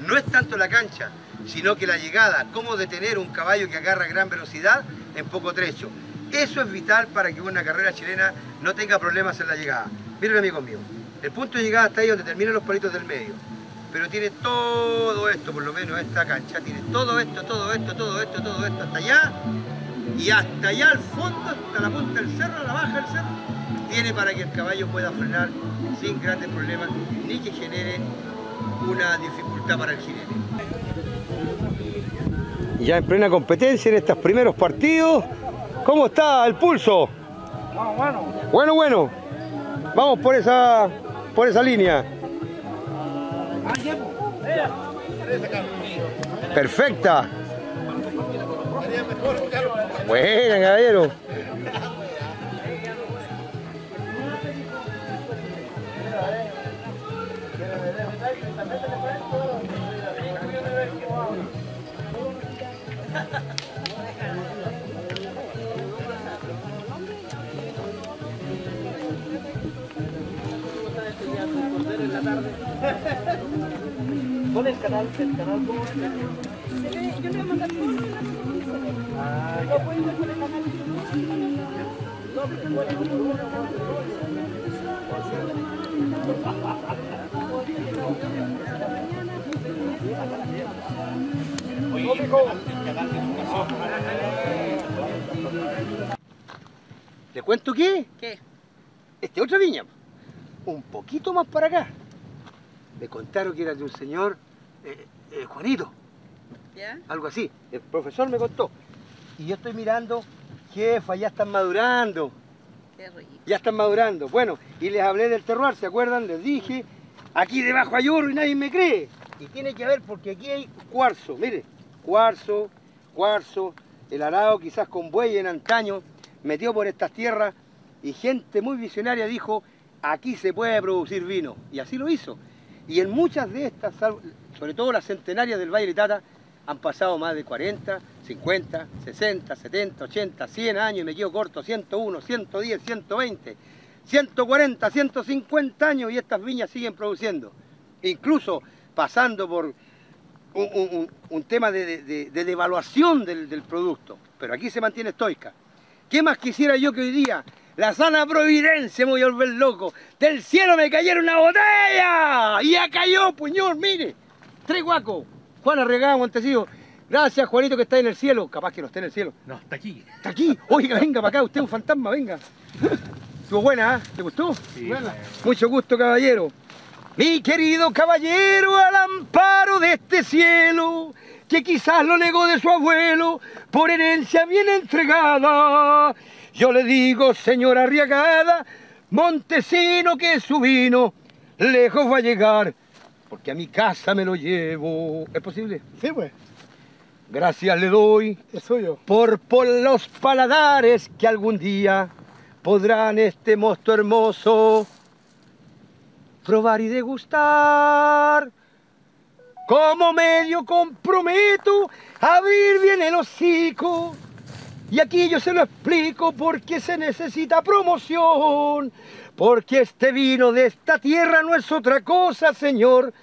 no es tanto la cancha, sino que la llegada, cómo detener un caballo que agarra gran velocidad en poco trecho. Eso es vital para que una carrera chilena no tenga problemas en la llegada. Miren amigos míos, el punto de llegada está ahí donde terminan los palitos del medio. Pero tiene todo esto, por lo menos esta cancha, tiene todo esto, todo esto, todo esto, todo esto, hasta allá. Y hasta allá al fondo, hasta la punta del cerro, la baja del cerro, tiene para que el caballo pueda frenar sin grandes problemas, ni que genere una dificultad para el jinete. Ya en plena competencia en estos primeros partidos, ¿cómo está el pulso? Bueno, bueno. Vamos por esa, por esa línea. Perfecta. Buena, caballero. ¿Cuál es el canal? ¿El canal cómo es? Yo le voy a mandar todo el canal. Ah, Lo pueden ver por el canal. ¿Le cuento qué? ¿Qué? Este otra viña. Un poquito más para acá. Me contaron que era de un señor eh, eh, Juanito, ¿Ya? algo así. El profesor me contó. Y yo estoy mirando, jefa, ya están madurando. Qué rico. Ya están madurando. Bueno, y les hablé del terroir, ¿se acuerdan? Les dije, aquí debajo hay oro y nadie me cree. Y tiene que haber, porque aquí hay cuarzo, mire, cuarzo, cuarzo, el arado quizás con buey en antaño, metió por estas tierras y gente muy visionaria dijo, aquí se puede producir vino. Y así lo hizo. Y en muchas de estas, sobre todo las centenarias del Valle de Tata, han pasado más de 40, 50, 60, 70, 80, 100 años, y me quedo corto, 101, 110, 120, 140, 150 años y estas viñas siguen produciendo. Incluso pasando por un, tema de devaluación del, del producto. Pero aquí se mantiene estoica. ¿Qué más quisiera yo que hoy día la sana providencia me voy a volver loco? Del cielo me cayera una botella y ya cayó, puñón, mire. Tres guacos. Juana Regada, Montecillo. Gracias, Juanito, que está en el cielo. Capaz que no esté en el cielo. No, está aquí. Está aquí. Oiga, venga para acá, usted es un fantasma, venga. Estuvo buena, ¿ah? ¿Te gustó? Buena. Mucho gusto, caballero. Mi querido caballero, al amparo de este cielo, que quizás lo negó de su abuelo, por herencia bien entregada. Yo le digo, señora Arriagada, Montesino que su vino lejos va a llegar, porque a mi casa me lo llevo. ¿Es posible? Sí, pues. Gracias le doy Es suyo. por, por los paladares que algún día podrán este mosto hermoso probar y degustar. Como medio comprometo abrir bien el hocico. Y aquí yo se lo explico porque se necesita promoción. Porque este vino de esta tierra no es otra cosa, señor,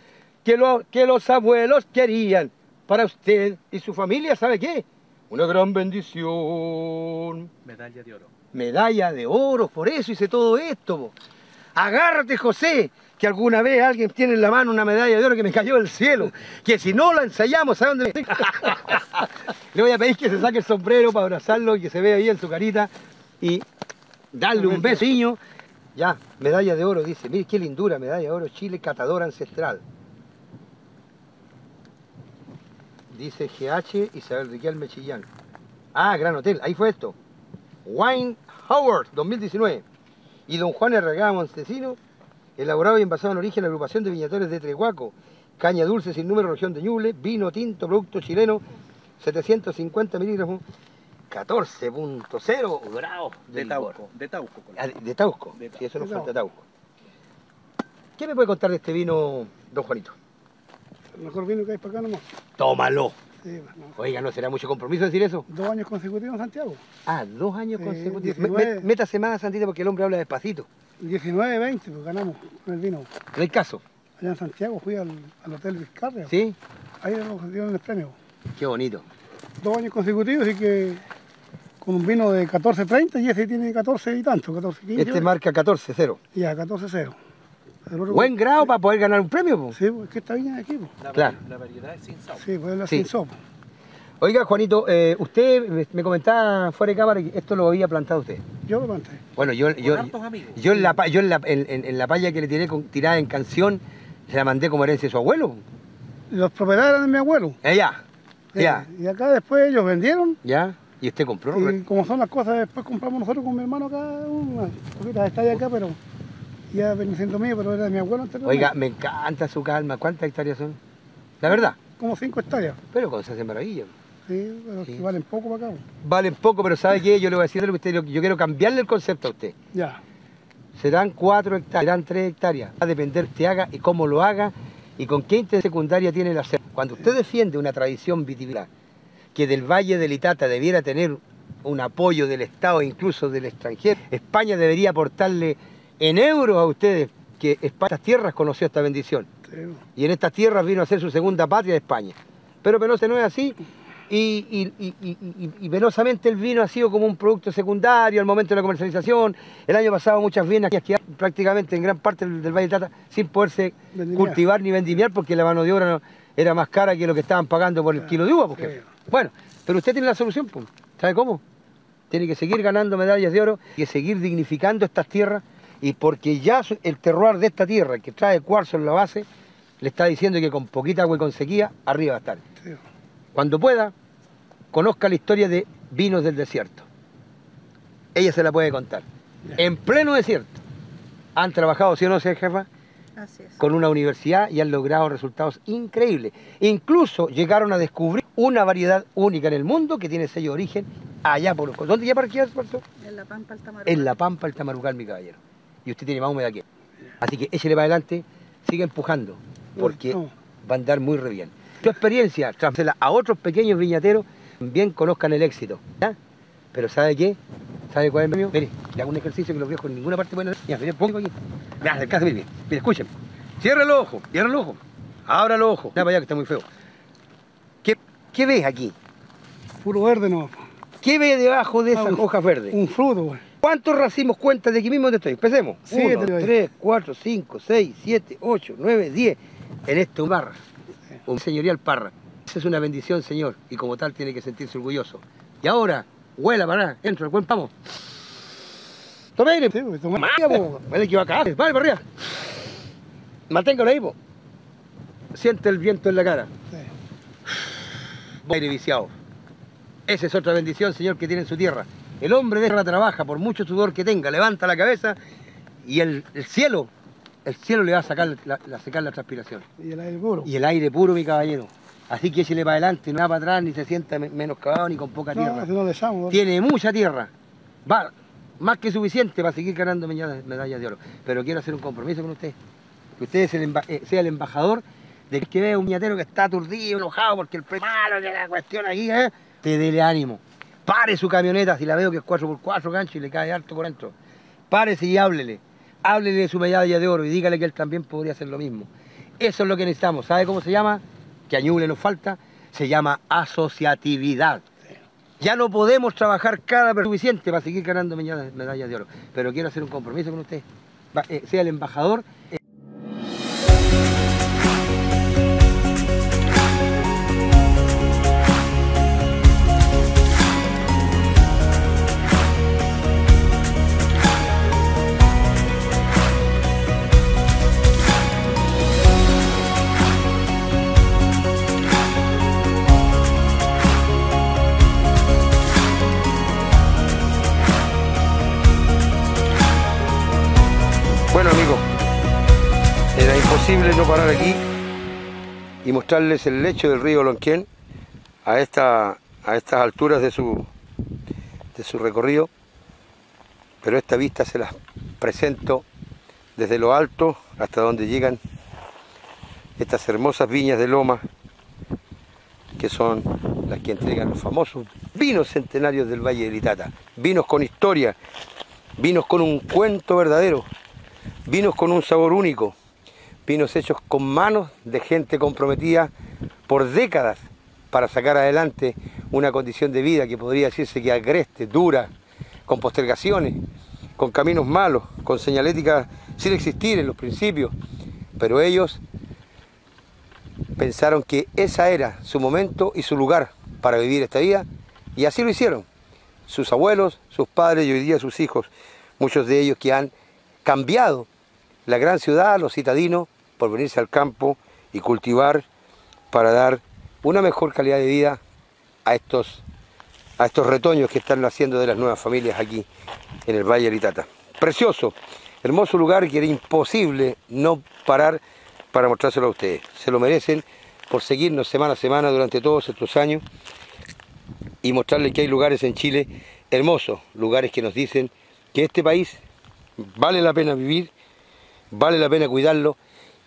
que, lo, que los abuelos querían para usted y su familia. ¿Sabe qué? Una gran bendición. Medalla de oro. Medalla de oro, por eso hice todo esto. Agárrate, José, que alguna vez alguien tiene en la mano una medalla de oro que me cayó del cielo. Que si no la ensayamos, ¿sabe dónde? Le voy a pedir que se saque el sombrero para abrazarlo y que se vea ahí en su carita y darle un besiño. Ya, medalla de oro, dice. Mire qué lindura, medalla de oro, Chile, catador ancestral. Dice GH Isabel Riquelme Chillán. Ah, Gran Hotel, ahí fue esto. Wine Howard 2019. Y Don Juan Herragada Montesino, elaborado y envasado en origen la agrupación de viñatores de Trehuaco. Caña dulce sin número, región de Ñuble, vino tinto, producto chileno, 750 miligramos, 14.0 grados De licor. Tauco. De Tauco. Ah, de, de Tauco, De sí, eso nos De falta Tauco. ¿Qué me puede contar de este vino, don Juanito? El mejor vino que hay para acá nomás. Tómalo. Sí, no. Oiga, ¿no será mucho compromiso decir eso? Dos años consecutivos en Santiago. Ah, dos años Eh, consecutivos. Me- 19. me- métase más, Santita, porque el hombre habla despacito. 19, 20, pues ganamos con el vino. No hay caso. Allá en Santiago fui al, al Hotel Vizcarra. ¿Sí? Ahí nos dieron el premio. Qué bonito. Dos años consecutivos y que con un vino de 14.30 y ese tiene 14 y tanto, 14.15. Este marca 14-0. Ya, 14.0. El otro- Buen grado para poder ganar un premio. po. Sí, pues, es que está viña de aquí. pues. La, Claro. la variedad es sin sabor. Sí, pues la Sí. sin sopa. Oiga, Juanito, eh, usted me- me comentaba fuera de cámara que esto lo había plantado usted. Yo lo planté. Bueno, yo, yo, yo, en, la, yo en, la, en, en- en la palla que le tiré con, tirada en canción, se la mandé como herencia de su abuelo. Los propiedades eran de mi abuelo. Ella, ya, Eh, Y acá después ellos vendieron. ya. Y usted compró. Y como son las cosas, después compramos nosotros con mi hermano acá unas poquitas hectáreas acá, pero ya viene siendo mío, pero era de mi abuelo. Oiga, me encanta su calma. ¿Cuántas hectáreas son? La verdad, Como cinco hectáreas. pero se hace maravilla. Sí, pero Sí. que valen poco para acá. Valen poco, pero ¿sabe qué? Yo le voy a decir algo que usted, yo quiero cambiarle el concepto a usted. Ya. Serán cuatro hectáreas, serán tres hectáreas. Va a depender te haga y cómo lo haga y con qué intención secundaria tiene el hacer. Cuando usted defiende una tradición vitivinícola que del Valle del Itata debiera tener un apoyo del Estado e incluso del extranjero, España debería aportarle en euros a ustedes que estas tierras conoció esta bendición. Sí. Y en estas tierras vino a ser su segunda patria de España. Pero Penosa no es así. Y, y- el vino ha sido como un producto secundario al momento de la comercialización. El año pasado muchas vinas que prácticamente en gran parte del, del Valle del Tata sin poderse Vendimiar. cultivar ni vendimiar porque la mano de obra no- era más cara que lo que estaban pagando por el kilo de uva. sí. Bueno, pero usted tiene la solución. pues. ¿Sabe cómo? Tiene que seguir ganando medallas de oro, y que seguir dignificando estas tierras y porque ya el terroir de esta tierra que trae cuarzo en la base le está diciendo que con poquita agua y con sequía arriba va a estar. Sí. Cuando pueda, conozca la historia de vinos del desierto. Ella se la puede contar. En pleno desierto. Han trabajado, ¿sí o no, señor jefa? Así es. Con una universidad y han logrado resultados increíbles. Incluso llegaron a descubrir una variedad única en el mundo que tiene sello de origen allá por... ¿Dónde ya parqueas, pastor? En la Pampa Altamarú. En la Pampa, el Tamarugal, mi caballero. Y usted tiene más humedad que él. Así que échele para adelante, siga empujando, porque No. va a andar muy re bien. Tu experiencia, transmítela a otros pequeños viñateros, también conozcan el éxito. ¿ya? Pero ¿sabe qué? ¿Sabe cuál es el premio? Mire, le hago un ejercicio que los viejos en ninguna parte pueden hacer. Mira, mire, pongo aquí. Mira, acercase, mire, mire, escuchen. Cierra los ojos, cierra los ojos. Abra los ojos. Mira para allá que está muy feo. ¿Qué, qué ves aquí? Puro verde no. ¿Qué ves debajo de esas un- hojas verdes? Un fruto, güey. ¿Cuántos racimos cuentas de aquí mismo donde estoy? Empecemos. Siete, 1, te doy. 3, 4, 5, 6, 7, 8, 9, 10. En este parra. Un señorial parra. Esa es una bendición, señor. Y como tal tiene que sentirse orgulloso. Y ahora, huela para. Entra, buen vamos. Tome aire. Sí, toma. Vale, que va acá. Vale, para arriba. Manténgalo ahí, po. Siente el viento en la cara. Aire viciado. Esa es otra bendición, Señor, que tiene en su tierra. El hombre de tierra trabaja por mucho sudor que tenga, levanta la cabeza y el, el cielo, el cielo le va a sacar la, la- secar la transpiración. Y el aire puro. Y el aire puro, mi caballero. Así que échele para adelante, no va para atrás, ni se sienta me- menoscabado ni con poca tierra. No. Tiene mucha tierra. Va, más que suficiente para seguir ganando medallas de oro. Pero quiero hacer un compromiso con usted. Que usted el eh, sea el embajador de que vea un viñatero que está aturdido, enojado porque el precio malo de la cuestión aquí, ¿eh? Te dele ánimo. Pare su camioneta, si la veo que es 4x4 gancho y le cae harto por dentro. Párese y háblele. Háblele de su medalla de oro y dígale que él también podría hacer lo mismo. Eso es lo que necesitamos. ¿Sabe cómo se llama? Que a Ñuble nos falta. Se llama asociatividad. Ya no podemos trabajar cada suficiente para seguir ganando medallas de oro. Pero quiero hacer un compromiso con usted. Eh, sea el embajador. Y mostrarles el lecho del río Lonquén a, a estas alturas de su, de su recorrido, pero esta vista se las presento desde lo alto hasta donde llegan estas hermosas viñas de loma que son las que entregan los famosos vinos centenarios del Valle del Itata, vinos con historia, vinos con un cuento verdadero, vinos con un sabor único, vinos hechos con manos de gente comprometida por décadas para sacar adelante una condición de vida que podría decirse que agreste, dura, con postergaciones, con caminos malos, con señalética sin existir en los principios, pero ellos pensaron que esa era su momento y su lugar para vivir esta vida y así lo hicieron. Sus abuelos, sus padres y hoy día sus hijos, muchos de ellos que han cambiado la gran ciudad, los citadinos, por venirse al campo y cultivar para dar una mejor calidad de vida a estos, a estos retoños que están naciendo de las nuevas familias aquí en el Valle del Itata. Precioso, hermoso lugar que era imposible no parar para mostrárselo a ustedes. Se lo merecen por seguirnos semana a semana durante todos estos años y mostrarles que hay lugares en Chile hermosos, lugares que nos dicen que este país vale la pena vivir, vale la pena cuidarlo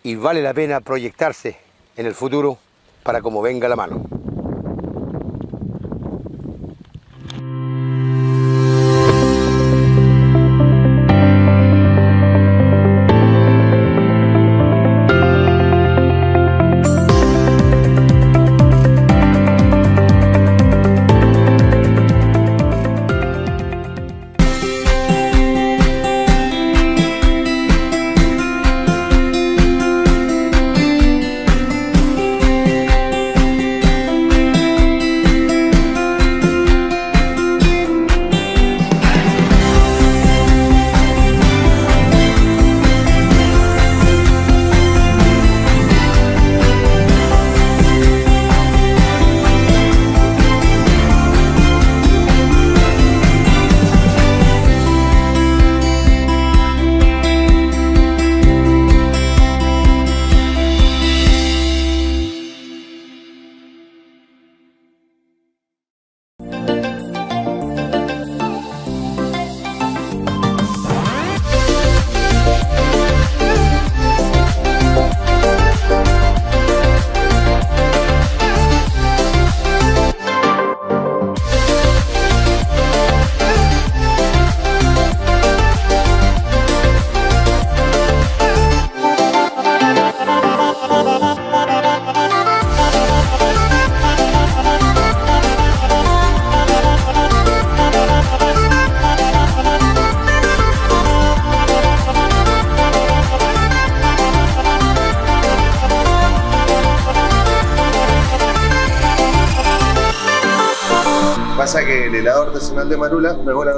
y vale la pena proyectarse en el futuro para como venga la mano.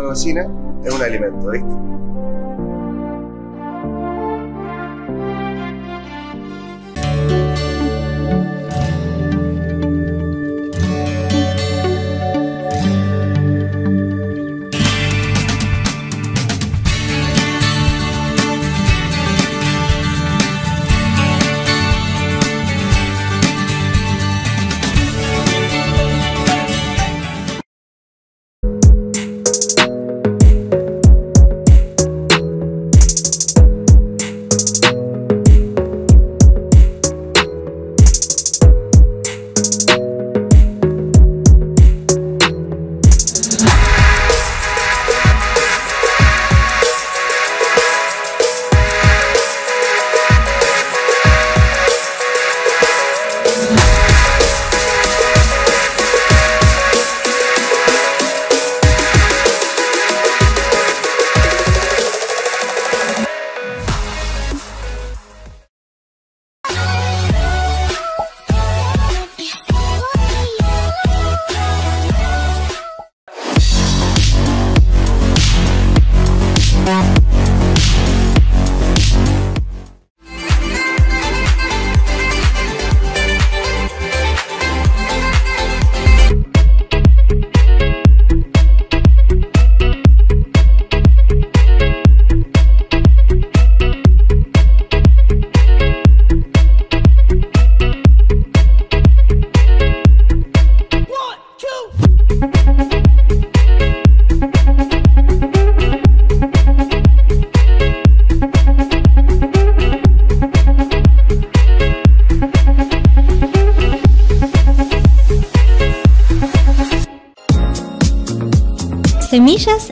Mejor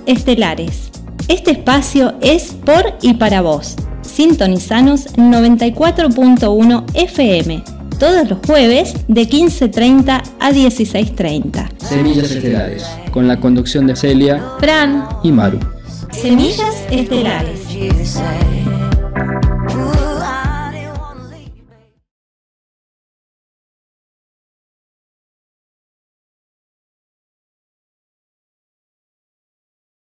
Estelares. Este espacio es por y para vos. Sintonizanos 94.1 FM. Todos los jueves de 15.30 a 16.30. Semillas Estelares, con la conducción de Celia, Fran y Maru. Semillas Estelares.